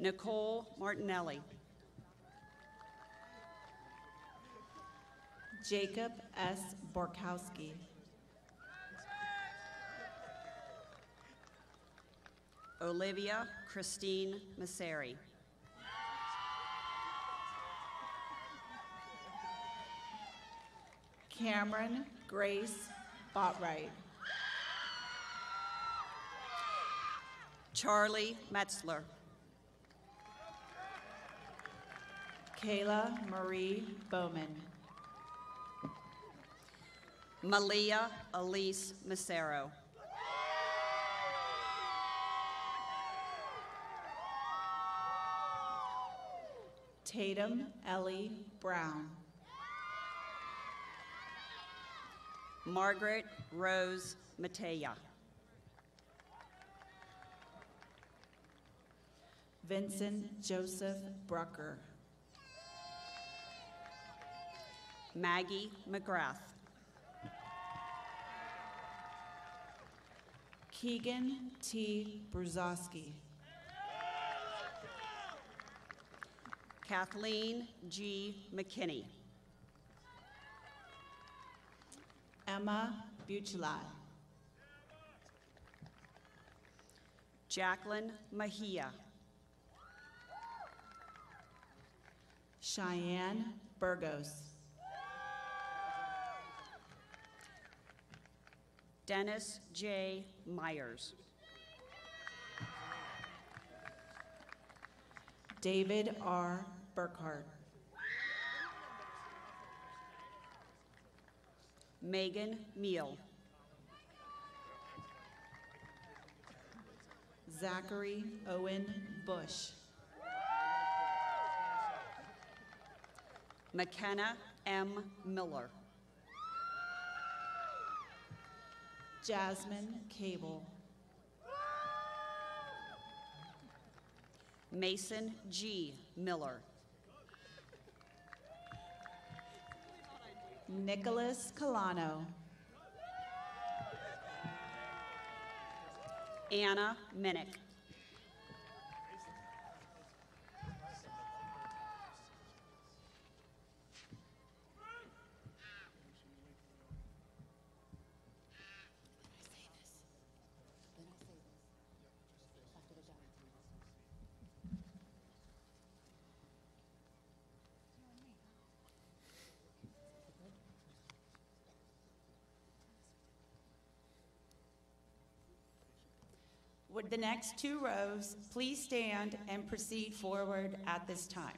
Nicole Martinelli. Jacob S. Borkowski. Olivia Christine Masseri. Cameron Grace Botwright. Charlie Metzler. Kayla Marie Bowman. Malia Elise Macero. Tatum Ellie Brown. Margaret Rose Matea. Vincent Joseph Brucker. Maggie McGrath. Keegan T. Bruzowski. Kathleen G. McKinney. Emma Buchelai. Jacqueline Mahia. Cheyenne Burgos. Dennis J. Myers. David R. Burkhart. Megan Meal. Zachary Owen Bush. McKenna M. Miller. Jasmine Cable. Mason G. Miller. Nicholas Colano. Anna Minnick. the next two rows, please stand and proceed forward at this time.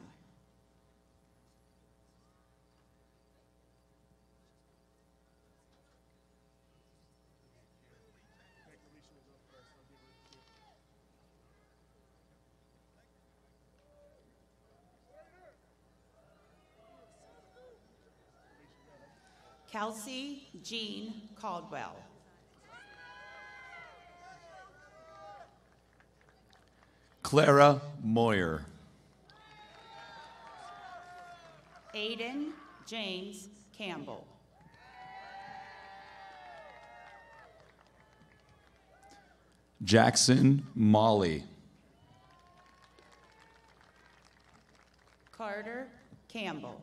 Kelsey Jean Caldwell. Clara Moyer. Aiden James Campbell. Jackson Molly. Carter Campbell.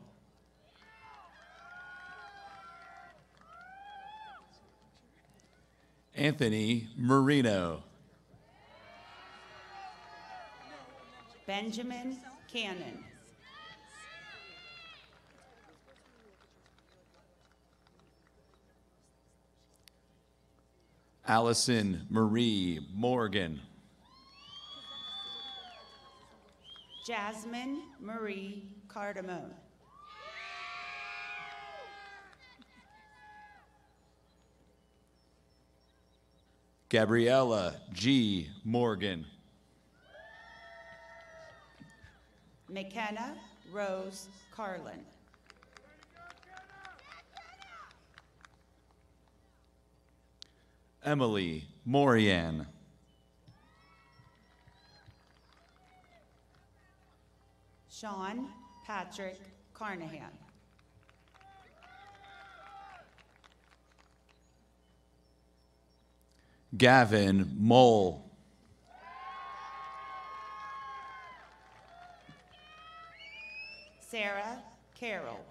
Anthony Marino. Benjamin Cannon. Allison Marie Morgan. Jasmine Marie Cardamone. Gabriella G. Morgan. McKenna Rose Carlin. Emily Morian. Sean Patrick Carnahan. Gavin Mole. Sarah Carroll.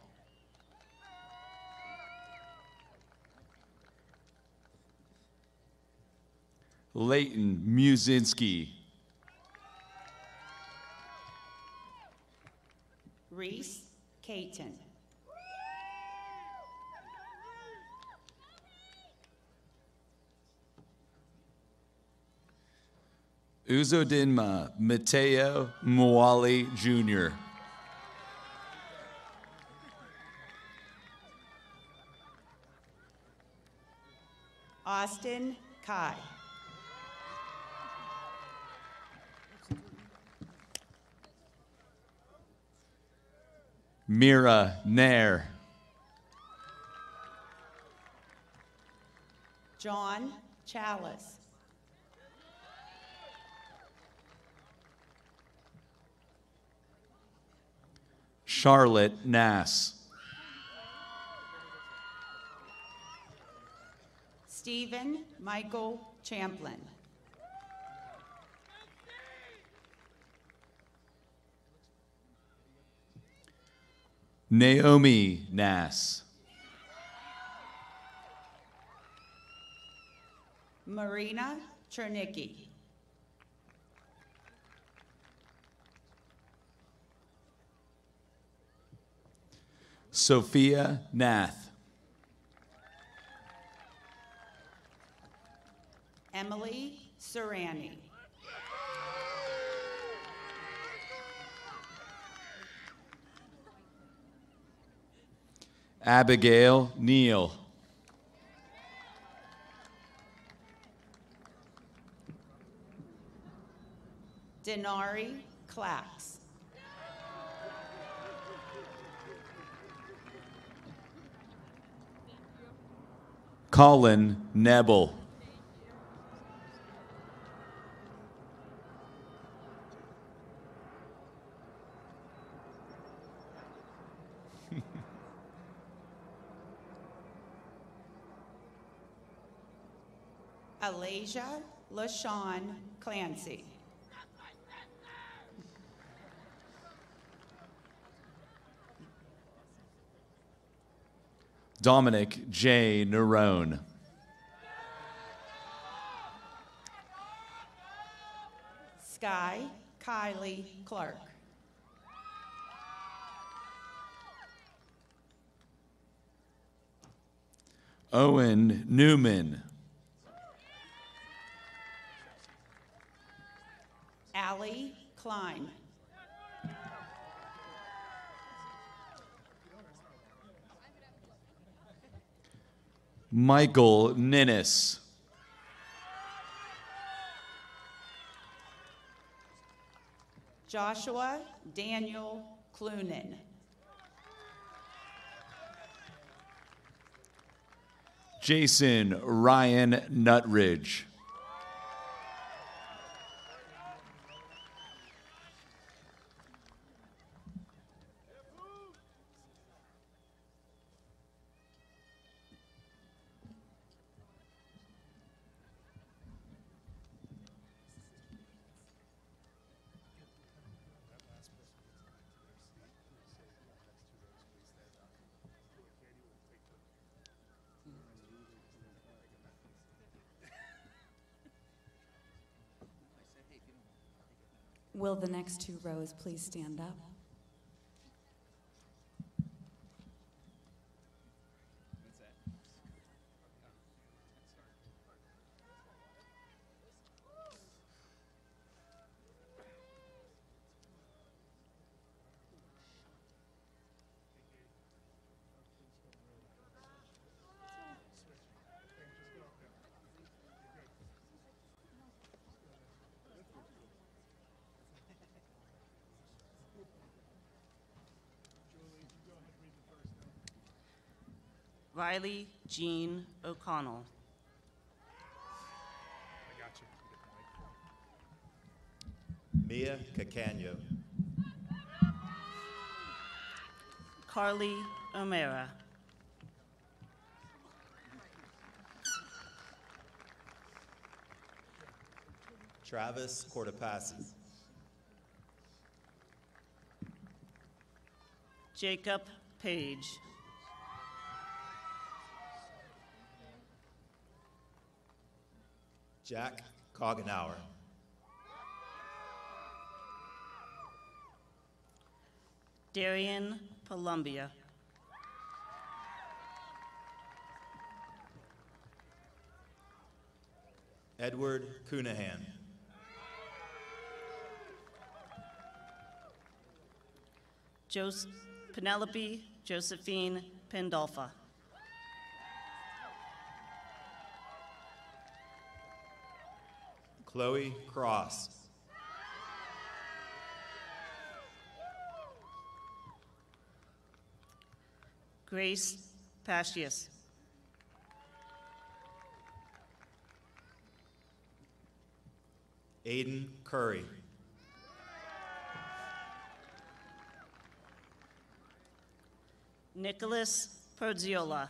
Leighton Musinski. Reese Caton. Uzodinma Mateo Mwali Jr. Austin Kai. Mira Nair. John Chalice. Charlotte Nass. Stephen Michael Champlin. Naomi Nass. Marina Chernicki. Sophia Nath. Emily Serrani. Abigail Neal. Denari Clax. Colin Nebel. Alasia LaShawn Clancy. Dominic J. Nerone. Sky Kylie Clark. Owen Newman. Allie Klein. Michael Ninnis. Joshua Daniel Clunan. Jason Ryan Nutridge. Will the next two rows please stand up? Riley Jean O'Connell. Mia Cacanio. Carly O'Mara. Travis Cortopassi. Jacob Page. Jack Coggenauer. Darian Columbia. Edward Cunahan. Penelope Josephine Pandolfa. Chloe Cross. Grace Pastius. Aiden Curry. Nicholas Perziola.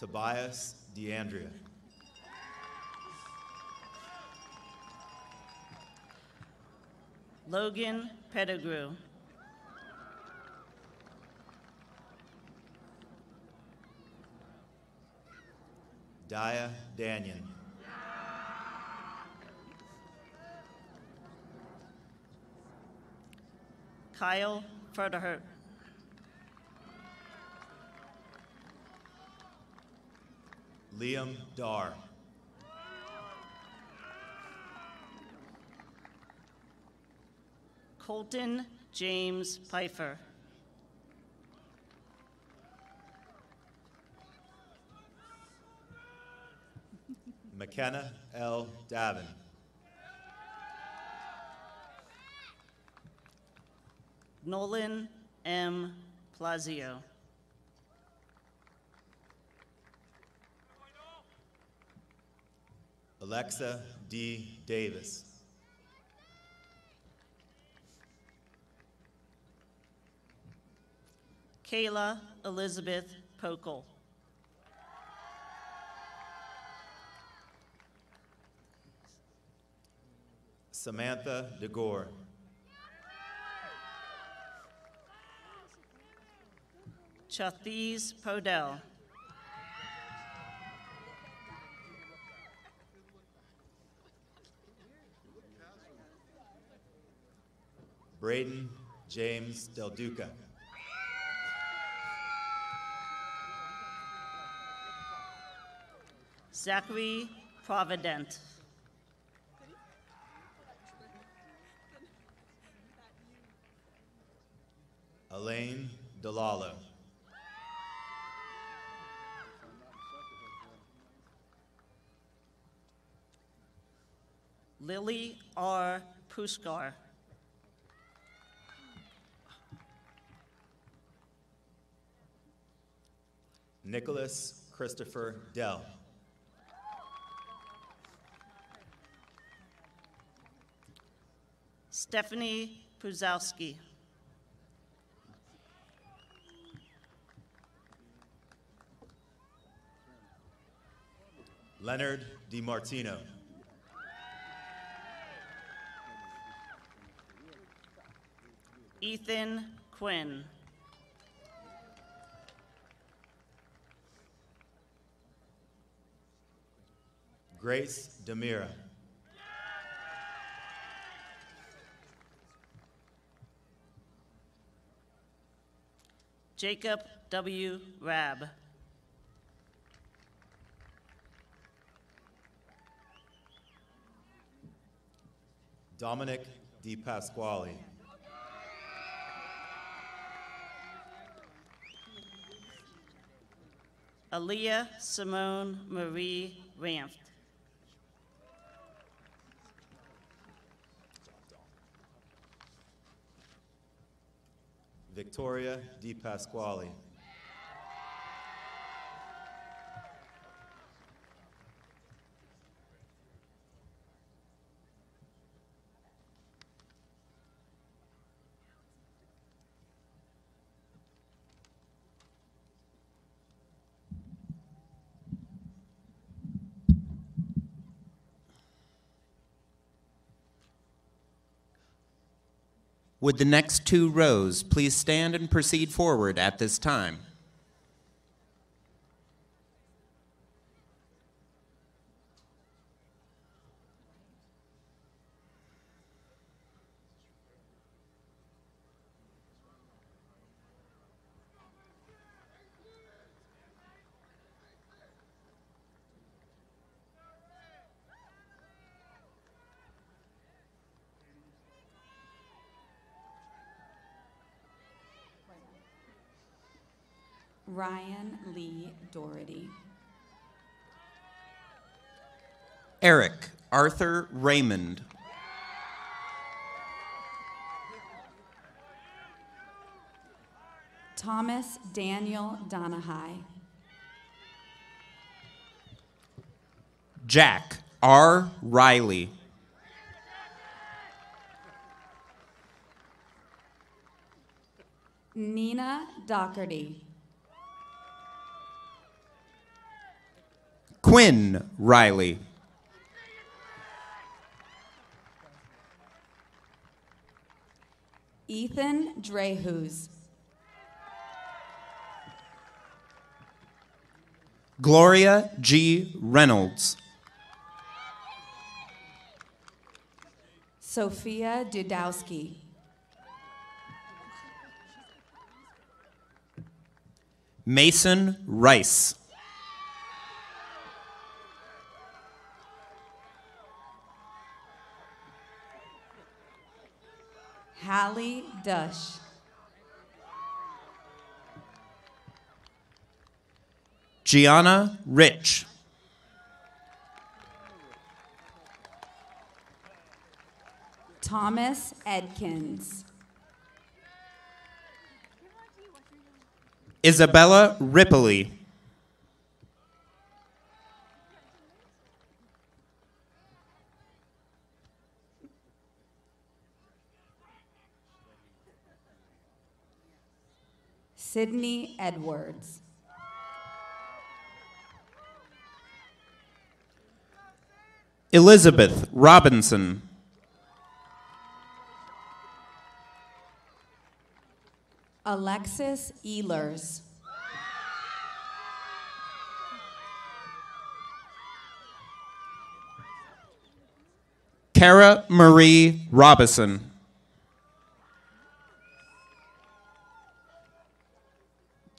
Tobias DeAndrea. Logan Pettigrew. Dia Daniel. Kyle Furterhurt. Liam Dar. Colton James Pfeiffer. McKenna L. Davin. Nolan M. Plazio. Alexa D. Davis. Kayla Elizabeth Pokel. Samantha DeGore. Chathiz Podell. Braden James Del Duca. Zachary Provident. Elaine Delalo. Lily R. Puskar. Nicholas Christopher Dell. Stephanie Puzowski. Leonard DiMartino. Ethan Quinn. Grace Demira. Jacob W. Rab. Dominic Di Pasquale. Aaliyah Simone Marie Ramft. Victoria Di Pasquale. Would the next two rows please stand and proceed forward at this time? Ryan Lee Doherty. Eric Arthur Raymond. Thomas Daniel Donahue. Jack R. Riley. Nina Doherty. Quinn Riley. Ethan Drehus. Gloria G. Reynolds. Sophia Dudowski. Mason Rice. Hallie Dush. Gianna Rich. Thomas Edkins. Isabella Ripley. Sydney Edwards. Elizabeth Robinson. Alexis Ehlers. Kara Marie Robison.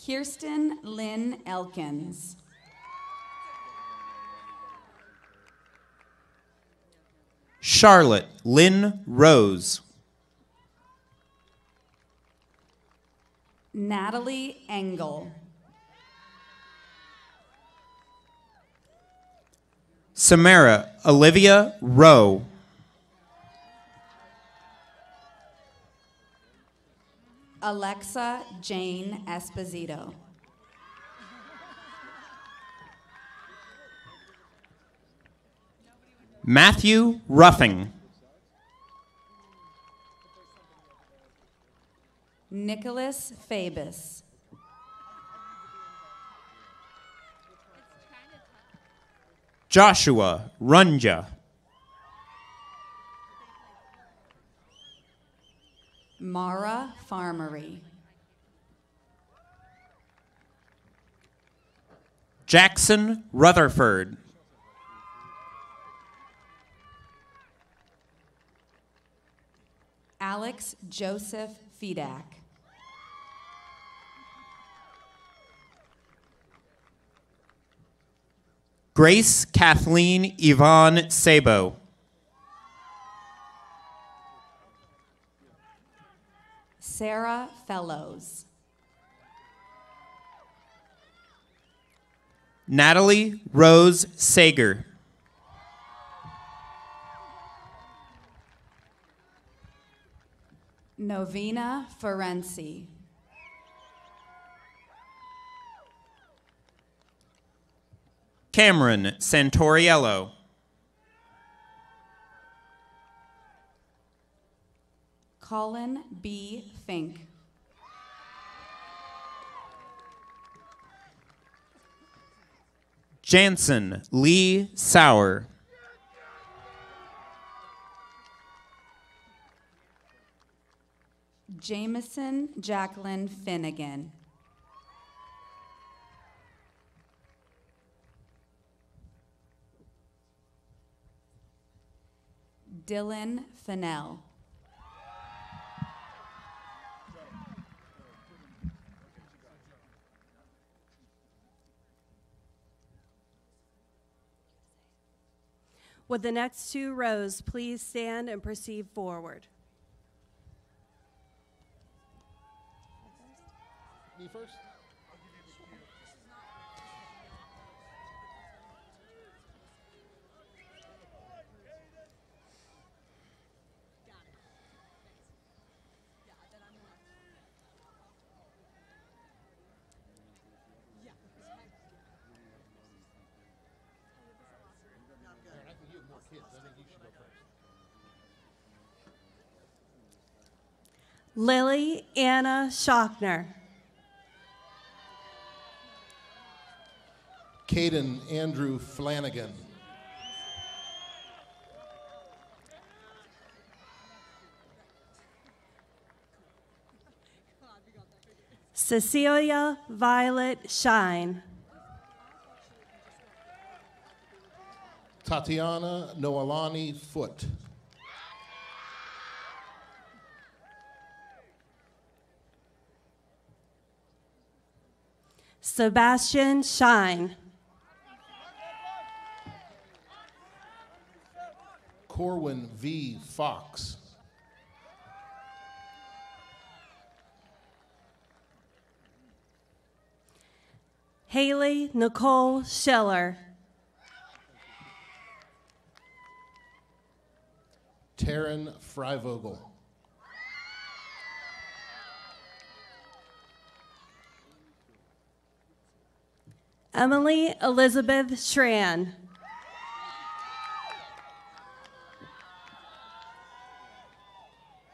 Kirsten Lynn Elkins. Charlotte Lynn Rose. Natalie Engel. Samara Olivia Rowe. Alexa Jane Esposito. Matthew Ruffing. Nicholas Fabus. Joshua Runja. Mara Farmery. Jackson Rutherford. Alex Joseph Fedak. Grace Kathleen Yvonne Sabo. Sarah Fellows. Natalie Rose Sager. Novena Ferenci. Cameron Santoriello. Colin B. Fink. Jansen Lee Sauer. Jameson Jacqueline Finnegan. Dylan Fennell. Would the next two rows please stand and proceed forward? Me first? Lily Anna Schockner. Caden Andrew Flanagan. Cecilia Violet Shine. Tatiana Noelani Foot. Sebastian Shine. Corwin V. Fox. Haley Nicole Scheller. Taryn Freivogel. Emily Elizabeth Schran.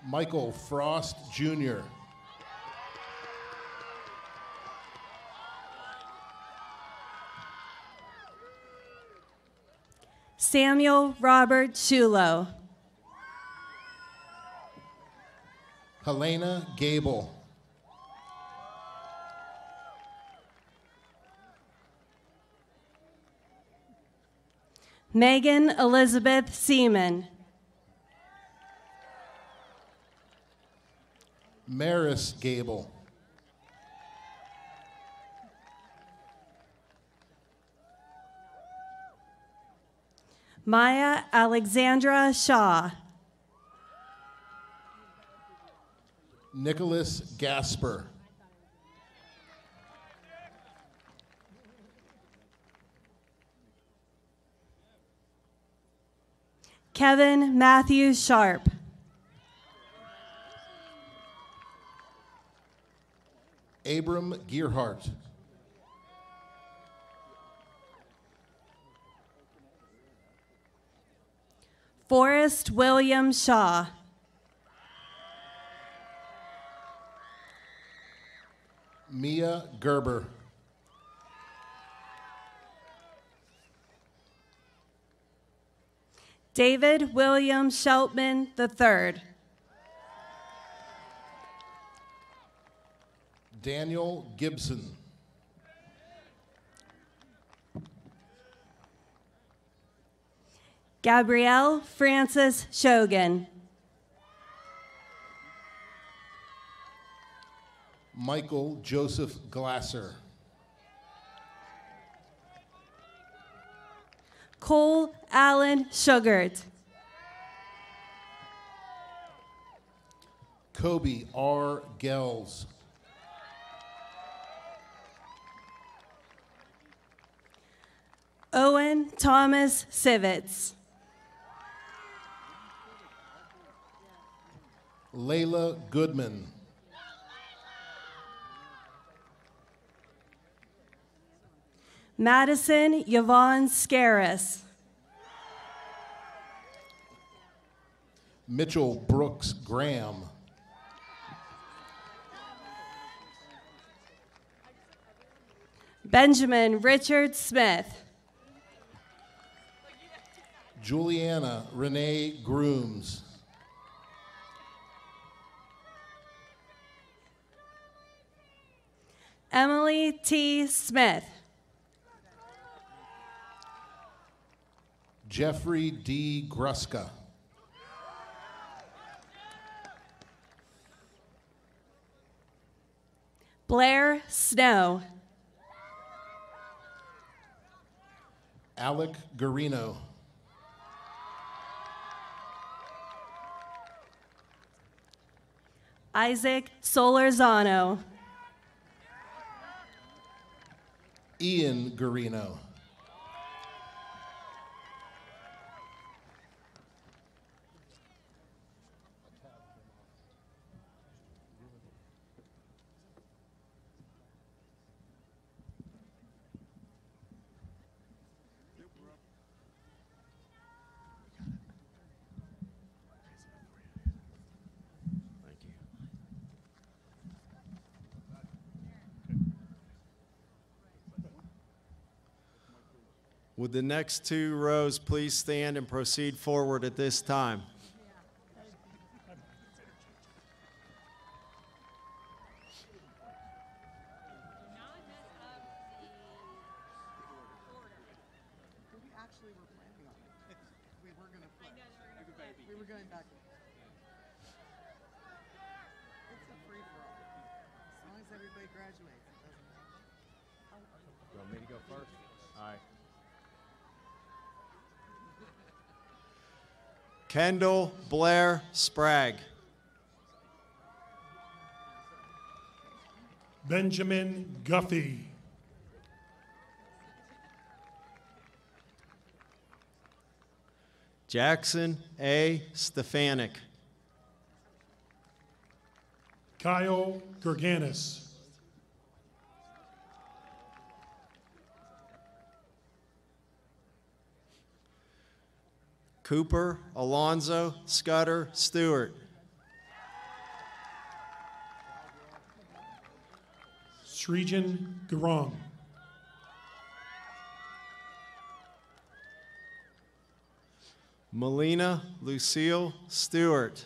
Michael Frost Jr. Samuel Robert Shulo. Helena Gable. Megan Elizabeth Seaman. Maris Gable. Maya Alexandra Shaw. Nicholas Gasper. Kevin Matthew Sharp. Abram Gearhart. Forrest William Shaw. Mia Gerber. David William Sheltman III. Daniel Gibson. Gabrielle Francis Shogan. Michael Joseph Glasser. Cole Allen Sugart. Kobe R. Gels. Owen Thomas Sivitz. Layla Goodman. Madison Yvonne Scaris. Mitchell Brooks Graham. Benjamin Richard Smith. Juliana Renee Grooms. Emily T. Smith. Jeffrey D. Gruska. Blair Snow. Alec Garino. Isaac Solarzano. Ian Garino. Would the next two rows please stand and proceed forward at this time? Actually, we're planning on it. We were gonna play. We were going back. It's a free for all. As long as everybody graduates, it doesn't matter. You want me to go first? All right. Kendall Blair Spragg. Benjamin Guffey. Jackson A. Stefanik. Kyle Gerganis. Cooper Alonzo Scudder Stewart. Srijan Gurung. Melina Lucille Stewart.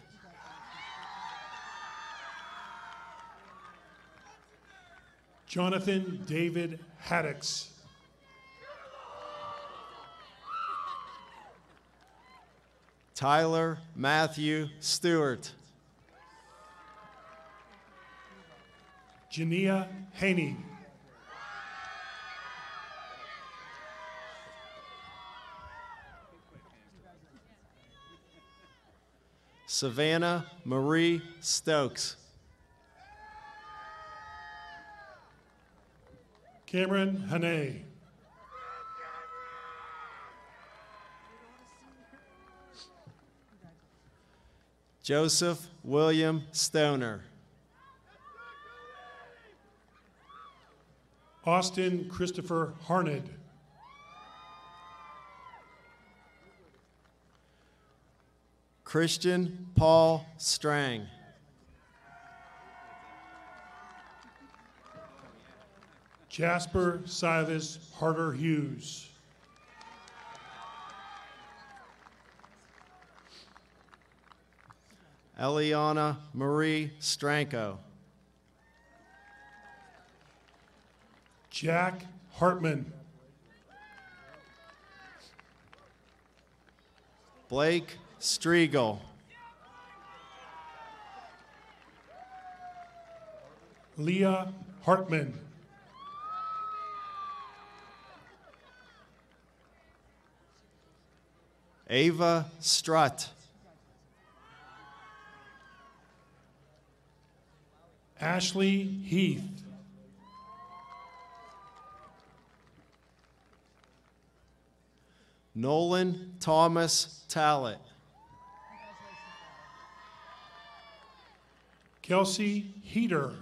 Jonathan David Haddix. Tyler Matthew Stewart. Jania Haney. Savannah Marie Stokes. Cameron Hanay. Joseph William Stoner. Austin Christopher Harned. Christian Paul Strang. Jasper Silas Harder Hughes. Eliana Marie Stranko. Jack Hartman. Blake Striegel. Leah Hartman. Ava Strutt. Ashley Heath. Nolan Thomas Tallet. Kelsey Heater.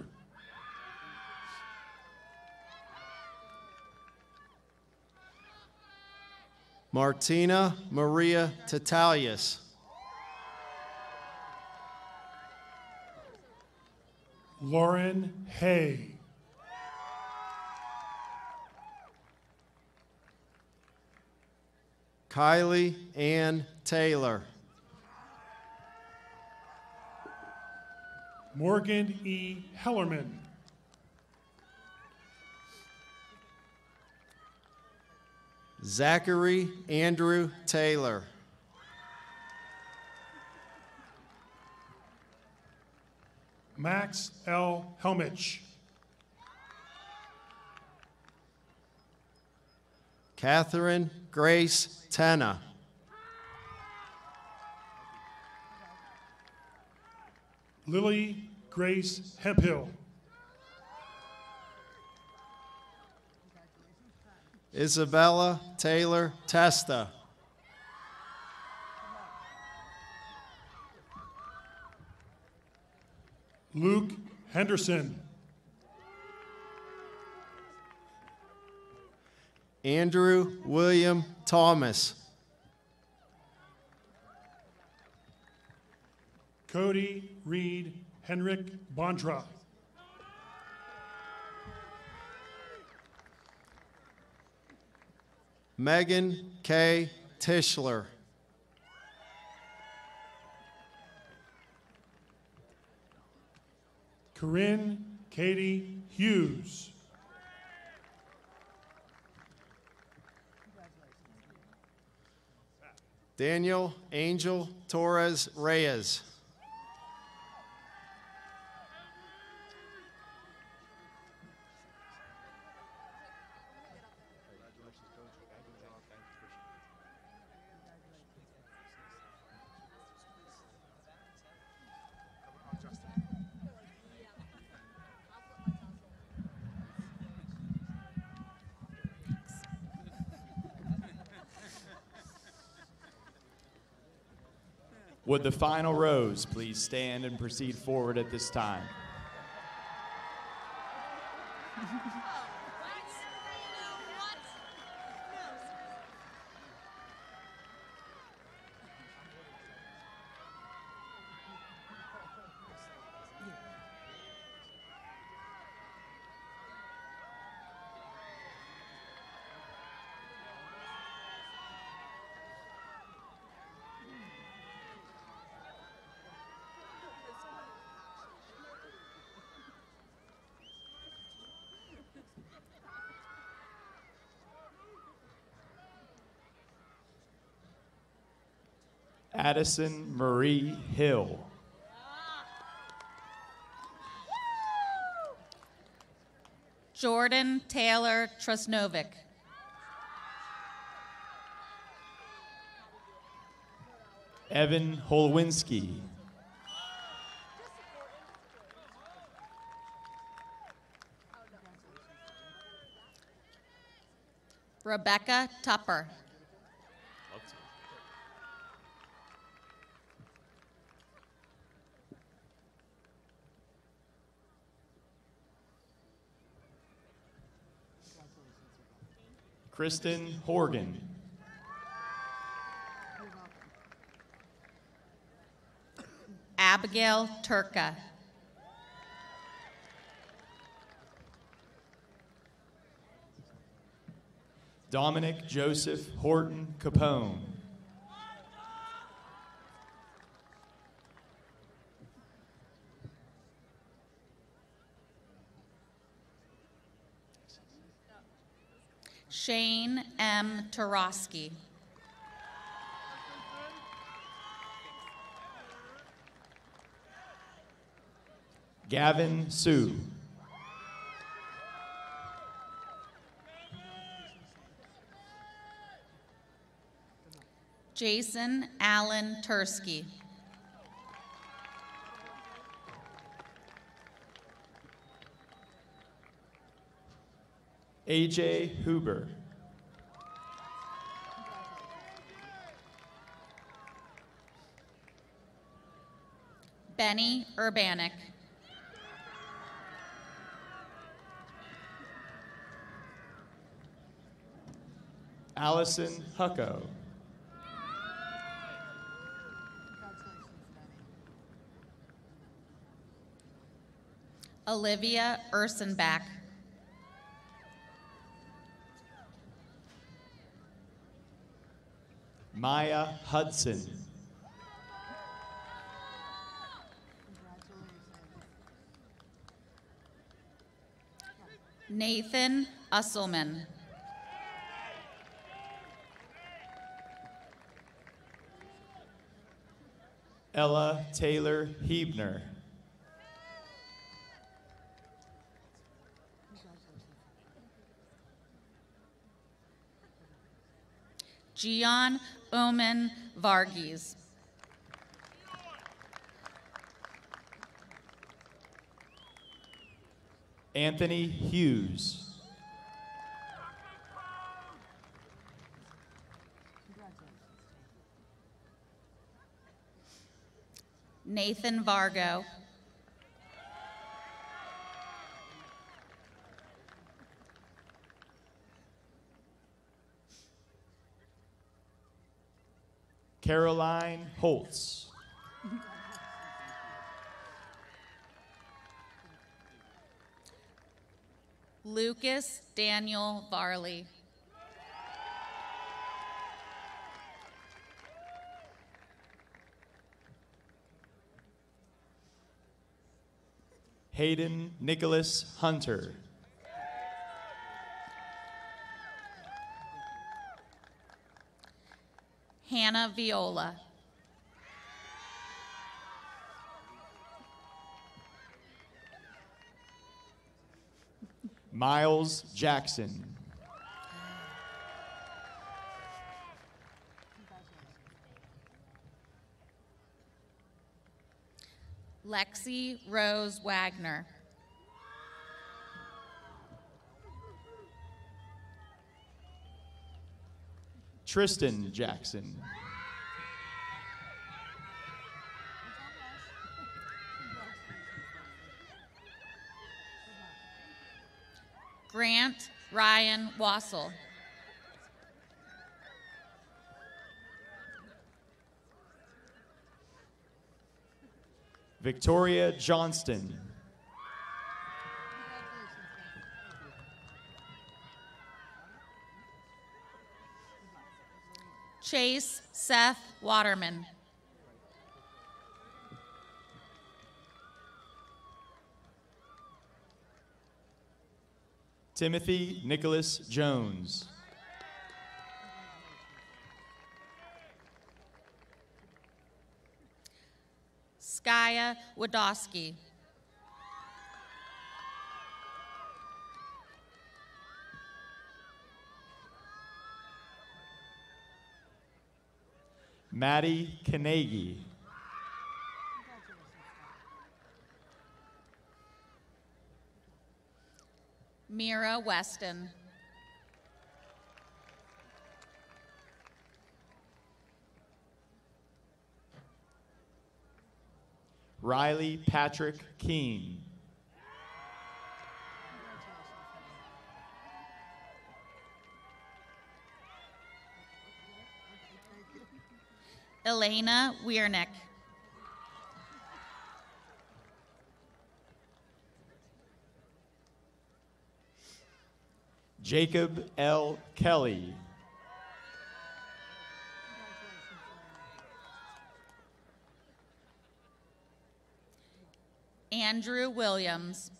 Martina Maria Tatalius. Lauren Hay. Kylie Ann Taylor. Morgan E. Hellerman. Zachary Andrew Taylor. Max L. Helmich. Catherine Grace Tenna. Lily Grace Hephill. Isabella Taylor Testa. Luke Henderson. Andrew William Thomas. Cody Reed Henrik Bondra. Megan K. Tischler. Corinne Katie Hughes. Daniel Angel Torres Reyes. Would the final rows please stand and proceed forward at this time? Addison Marie Hill. Jordan Taylor Trusnovic. Evan Holwinski. Rebecca Tupper. Kristen Horgan. Abigail Turka. Dominic Joseph Horton Capone. Shane M. Tarosky. Gavin Sue. Jason Allen Tursky. AJ Huber. Benny Urbanic. Allison Hucko. Olivia Ursenbach. Maya Hudson. Nathan Usselman. Ella Taylor Hebner. Gian Omen Varghese. Anthony Hughes. Nathan Vargo. Caroline Holtz. Lucas Daniel Varley. Hayden Nicholas Hunter. Hannah Viola. Miles Jackson. Lexi Rose Wagner. Tristan Jackson. Grant Ryan Wassel. Victoria Johnston. Chase Seth Waterman. Timothy Nicholas Jones. Skaya Wadowski. Maddie Kanegi. Mira Weston. Riley Patrick Keene. Elena Wiernick. Jacob L. Kelly. Andrew Williams.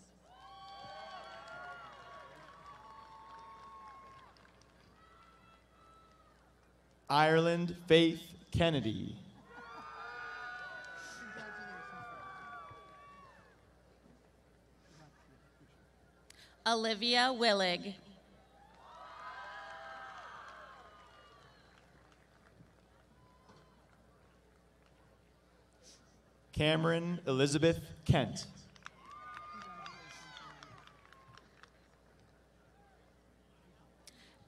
Ireland Faith Kennedy. Olivia Willig. Cameron Elizabeth Kent.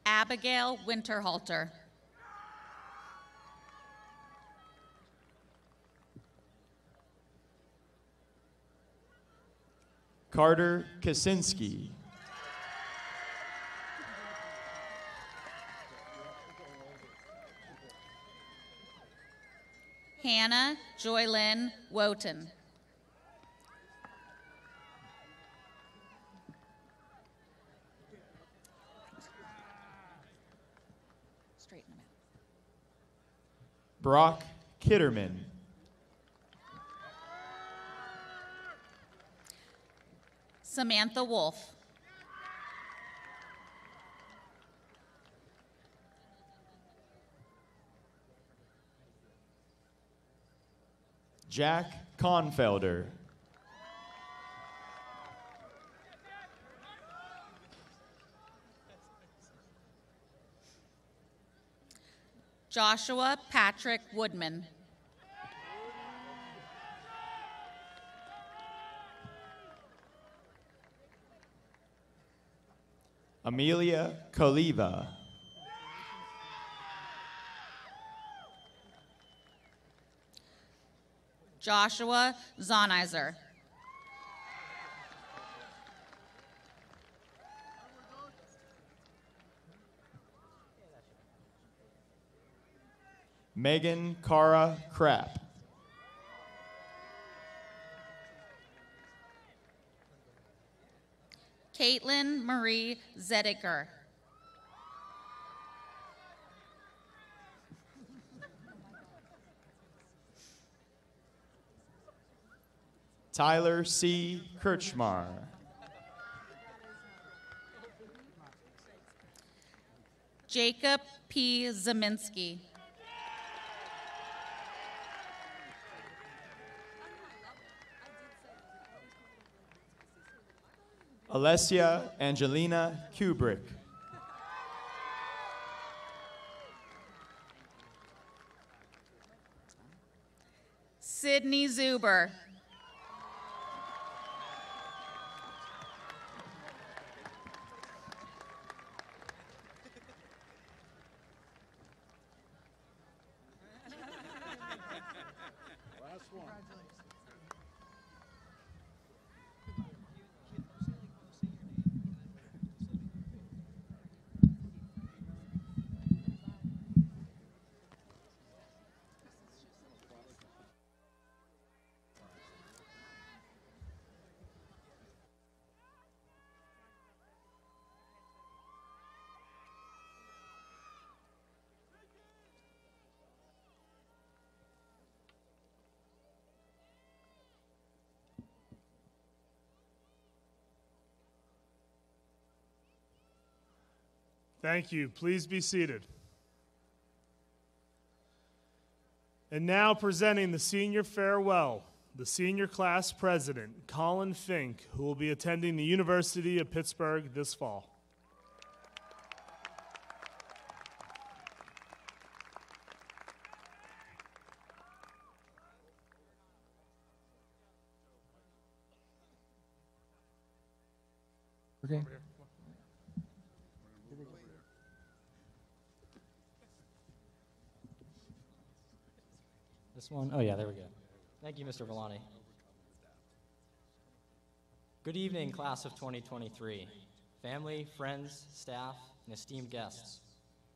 Abigail Winterhalter. Carter Kaczynski. Hannah Joylyn Wotan. Straighten them out. Brock Kitterman. Samantha Wolf. Jack Confelder. Joshua Patrick Woodman. Amelia Kaliva. Joshua Zonizer. Megan Cara Krapp. Caitlin Marie Zediger. Tyler C. Kirchmar. Jacob P. Zeminski. Alessia Angelina Kubrick. Sydney Zuber. Last one. Thank you. Please be seated. And now presenting the senior farewell, the senior class president, Colin Fink, who will be attending the University of Pittsburgh this fall. Okay. This one? Oh, yeah, there we go. Thank you, Mr. Villani. Good evening, class of 2023, family, friends, staff, and esteemed guests.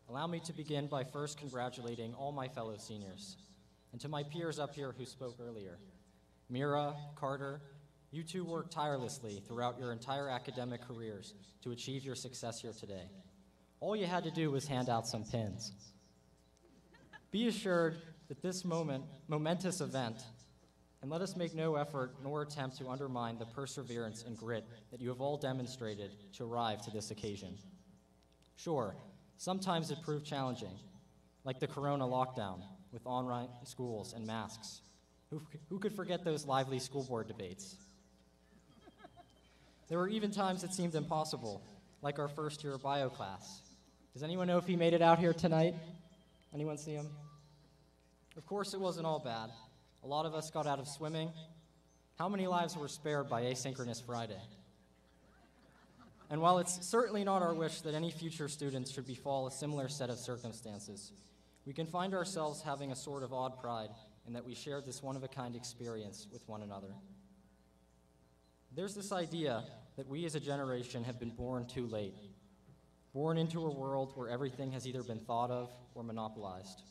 Allow me to begin by first congratulating all my fellow seniors, and to my peers up here who spoke earlier Mira, Carter, You two worked tirelessly throughout your entire academic careers to achieve your success here today. All you had to do was hand out some pins. Be assured that this moment, momentous event, and let us make no effort nor attempt to undermine the perseverance and grit that you have all demonstrated to arrive to this occasion. Sure, sometimes it proved challenging, like the corona lockdown with online schools and masks. Who, who could forget those lively school board debates? There were even times it seemed impossible, like our first year bio class. Does anyone know if he made it out here tonight? Anyone see him? Of course, it wasn't all bad. A lot of us got out of swimming. How many lives were spared by Asynchronous Friday? And while it's certainly not our wish that any future students should befall a similar set of circumstances, we can find ourselves having a sort of odd pride in that we shared this one of a kind experience with one another. There's this idea that we as a generation have been born too late, born into a world where everything has either been thought of or monopolized,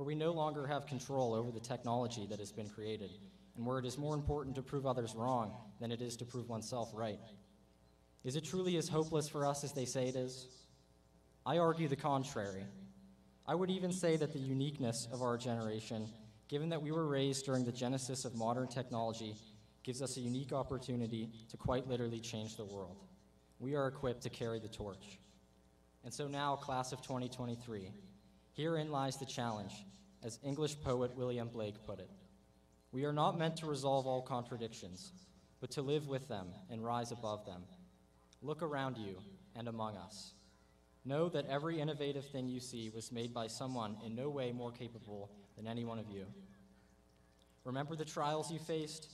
where we no longer have control over the technology that has been created, and where it is more important to prove others wrong than it is to prove oneself right. Is it truly as hopeless for us as they say it is? I argue the contrary. I would even say that the uniqueness of our generation, given that we were raised during the genesis of modern technology, gives us a unique opportunity to quite literally change the world. We are equipped to carry the torch. And so now, class of 2023, herein lies the challenge, as English poet William Blake put it. We are not meant to resolve all contradictions, but to live with them and rise above them. Look around you and among us. Know that every innovative thing you see was made by someone in no way more capable than any one of you. Remember the trials you faced?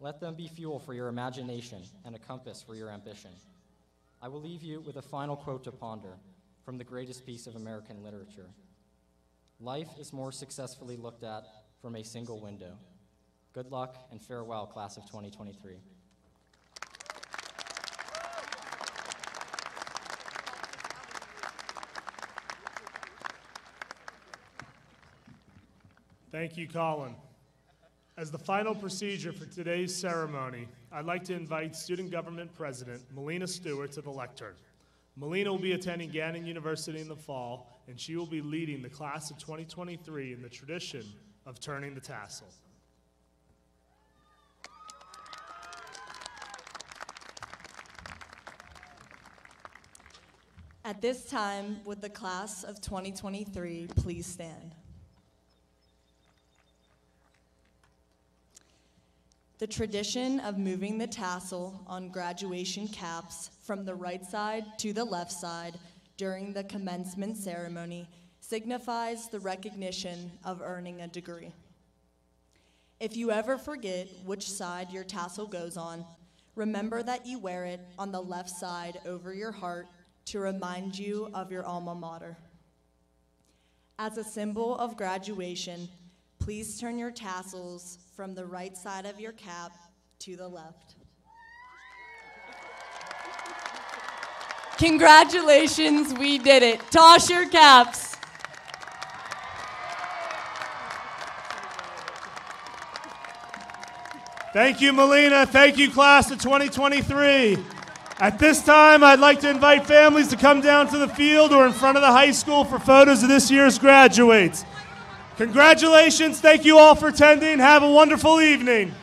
Let them be fuel for your imagination and a compass for your ambition. I will leave you with a final quote to ponder from the greatest piece of American literature Life is more successfully looked at from a single window. Good luck and farewell, class of 2023. Thank you, Colin. As the final procedure for today's ceremony, I'd like to invite Student Government President Melina Stewart to the lectern. Melina will be attending Gannon University in the fall, and she will be leading the class of 2023 in the tradition of turning the tassel. At this time, would the class of 2023 please stand? The tradition of moving the tassel on graduation caps from the right side to the left side during the commencement ceremony signifies the recognition of earning a degree. If you ever forget which side your tassel goes on, remember that you wear it on the left side over your heart to remind you of your alma mater. As a symbol of graduation, please turn your tassels from the right side of your cap to the left. Congratulations, we did it. Toss your caps. Thank you, Melina. Thank you, class of 2023. At this time, I'd like to invite families to come down to the field or in front of the high school for photos of this year's graduates. Congratulations. Thank you all for attending. Have a wonderful evening.